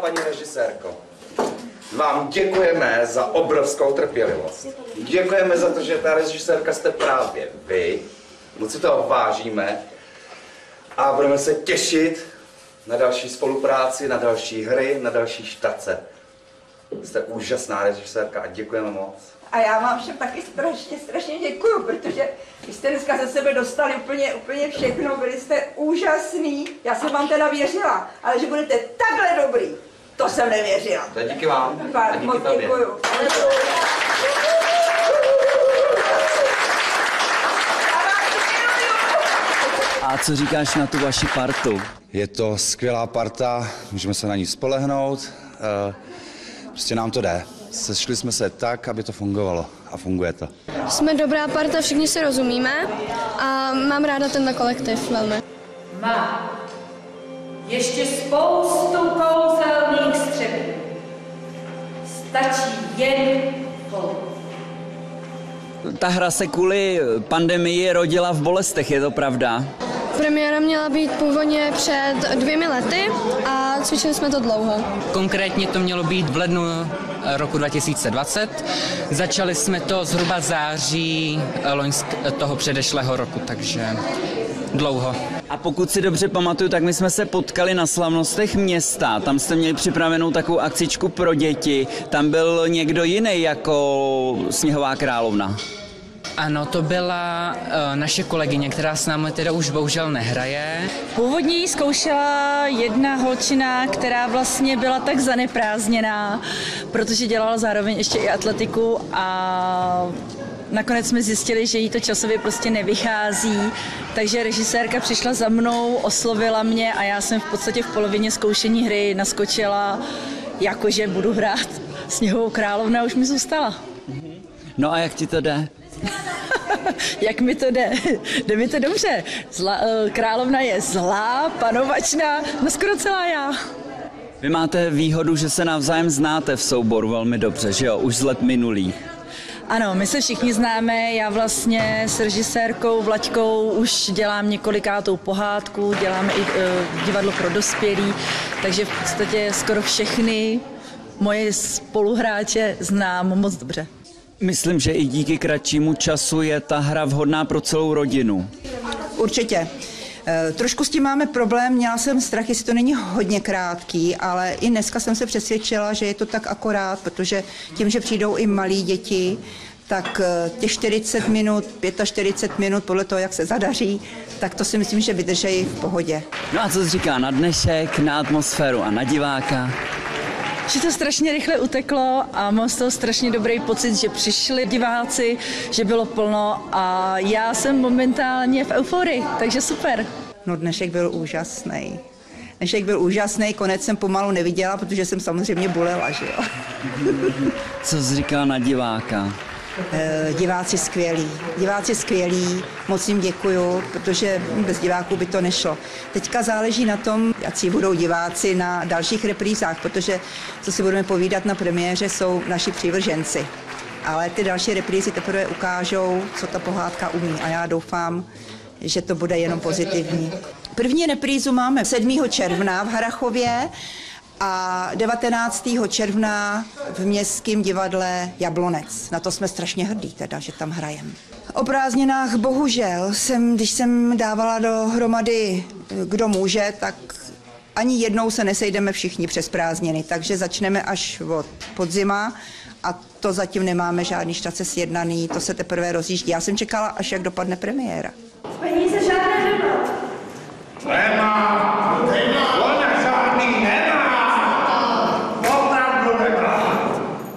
Paní režisérko, vám děkujeme za obrovskou trpělivost. Děkujeme za to, že ta režisérka jste právě vy. Moc si toho vážíme a budeme se těšit na další spolupráci, na další hry, na další štace. Jste úžasná režisérka a děkujeme moc. A já vám všem taky strašně, strašně děkuju, protože vy jste dneska ze sebe dostali úplně, úplně všechno, byli jste úžasný. Já jsem vám teda věřila, ale že budete takhle dobrý, to jsem nevěřila. To je díky vám. a Fakt díky moc tobě. děkuju. A co říkáš na tu vaši partu? Je to skvělá parta, můžeme se na ní spolehnout. eh, Prostě nám to jde. Sešli jsme se tak, aby to fungovalo a funguje to. Jsme dobrá parta, všichni si rozumíme a mám ráda ten kolektiv velmi. Má ještě spoustu kouzelných střepů. Stačí jen volit. Ta hra se kvůli pandemii rodila v bolestech, je to pravda? Premiéra měla být původně před dvěmi lety a cvičili jsme to dlouho. Konkrétně to mělo být v lednu eh, roku 2020. Začali jsme to zhruba září eh, loňsk, eh, toho předešlého roku, takže dlouho. A pokud si dobře pamatuju, tak my jsme se potkali na slavnostech města. Tam jste měli připravenou takovou akcičku pro děti. Tam byl někdo jiný jako Sněhová královna. Ano, to byla uh, naše kolegyně, která s námi teda už bohužel nehraje. Původně ji zkoušela jedna holčina, která vlastně byla tak zaneprázdněná, protože dělala zároveň ještě i atletiku a Nakonec jsme zjistili, že jí to časově prostě nevychází, takže režisérka přišla za mnou, oslovila mě a já jsem v podstatě v polovině zkoušení hry naskočila, jakože budu hrát Sněhovou královna, už mi zůstala. No a jak ti to jde? Jak mi to jde? Jde mi to dobře. Zla, eh, královna je zlá, panovačná, no skoro celá já. Vy máte výhodu, že se navzájem znáte v souboru velmi dobře, že jo? Už z let minulých. Ano, my se všichni známe, já vlastně s režisérkou Vlaďkou už dělám několikátou pohádku, děláme i e, divadlo pro dospělí, takže v podstatě skoro všechny moje spoluhráče znám moc dobře. Myslím, že i díky kratšímu času je ta hra vhodná pro celou rodinu. Určitě. E, Trošku s tím máme problém, měla jsem strach, jestli to není hodně krátký, ale i dneska jsem se přesvědčila, že je to tak akorát, protože tím, že přijdou i malí děti, tak e, těch 40 minut, 45 minut, podle toho, jak se zadaří, tak to si myslím, že vydržejí v pohodě. No a co jsi říká na dnešek, na atmosféru a na diváka? Že to strašně rychle uteklo a mám z toho strašně dobrý pocit, že přišli diváci, že bylo plno a já jsem momentálně v euforii, takže super. No dnešek byl úžasný. Dnešek byl úžasný, konec jsem pomalu neviděla, protože jsem samozřejmě bolela, že jo. Co jsi říkal na diváka? Eh, Diváci skvělí, diváci skvělí, moc jim děkuju, protože bez diváků by to nešlo. Teďka záleží na tom, jaký budou diváci na dalších reprízách, protože co si budeme povídat na premiéře, jsou naši přívrženci. Ale ty další reprízy teprve ukážou, co ta pohádka umí a já doufám, že to bude jenom pozitivní. První reprízu máme 7. června v Harachově a 19. června v Městském divadle Jablonec. Na to jsme strašně hrdí, teda, že tam hrajem. O prázdninách bohužel jsem, když jsem dávala dohromady, kdo může, tak ani jednou se nesejdeme všichni přes prázdniny, takže začneme až od podzima a to zatím nemáme žádný štace sjednaný, to se teprve rozjíždí. Já jsem čekala, až jak dopadne premiéra. Peníze žádné nemá. Nemá! Nemá! Ona žádný nemá! Opravdu nemá!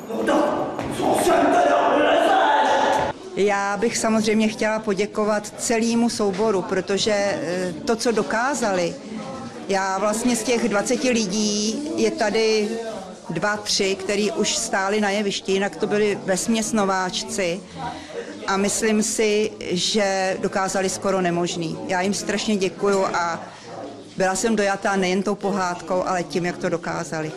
No to, co jsem teda vylezeš? Já bych samozřejmě chtěla poděkovat celému souboru, protože eh, to, co dokázali, já vlastně z těch 20 lidí je tady dva, tři, který už stáli na jevišti, jinak to byli vesměs nováčci. A myslím si, že dokázali skoro nemožný. Já jim strašně děkuju a byla jsem dojatá nejen tou pohádkou, ale tím, jak to dokázali.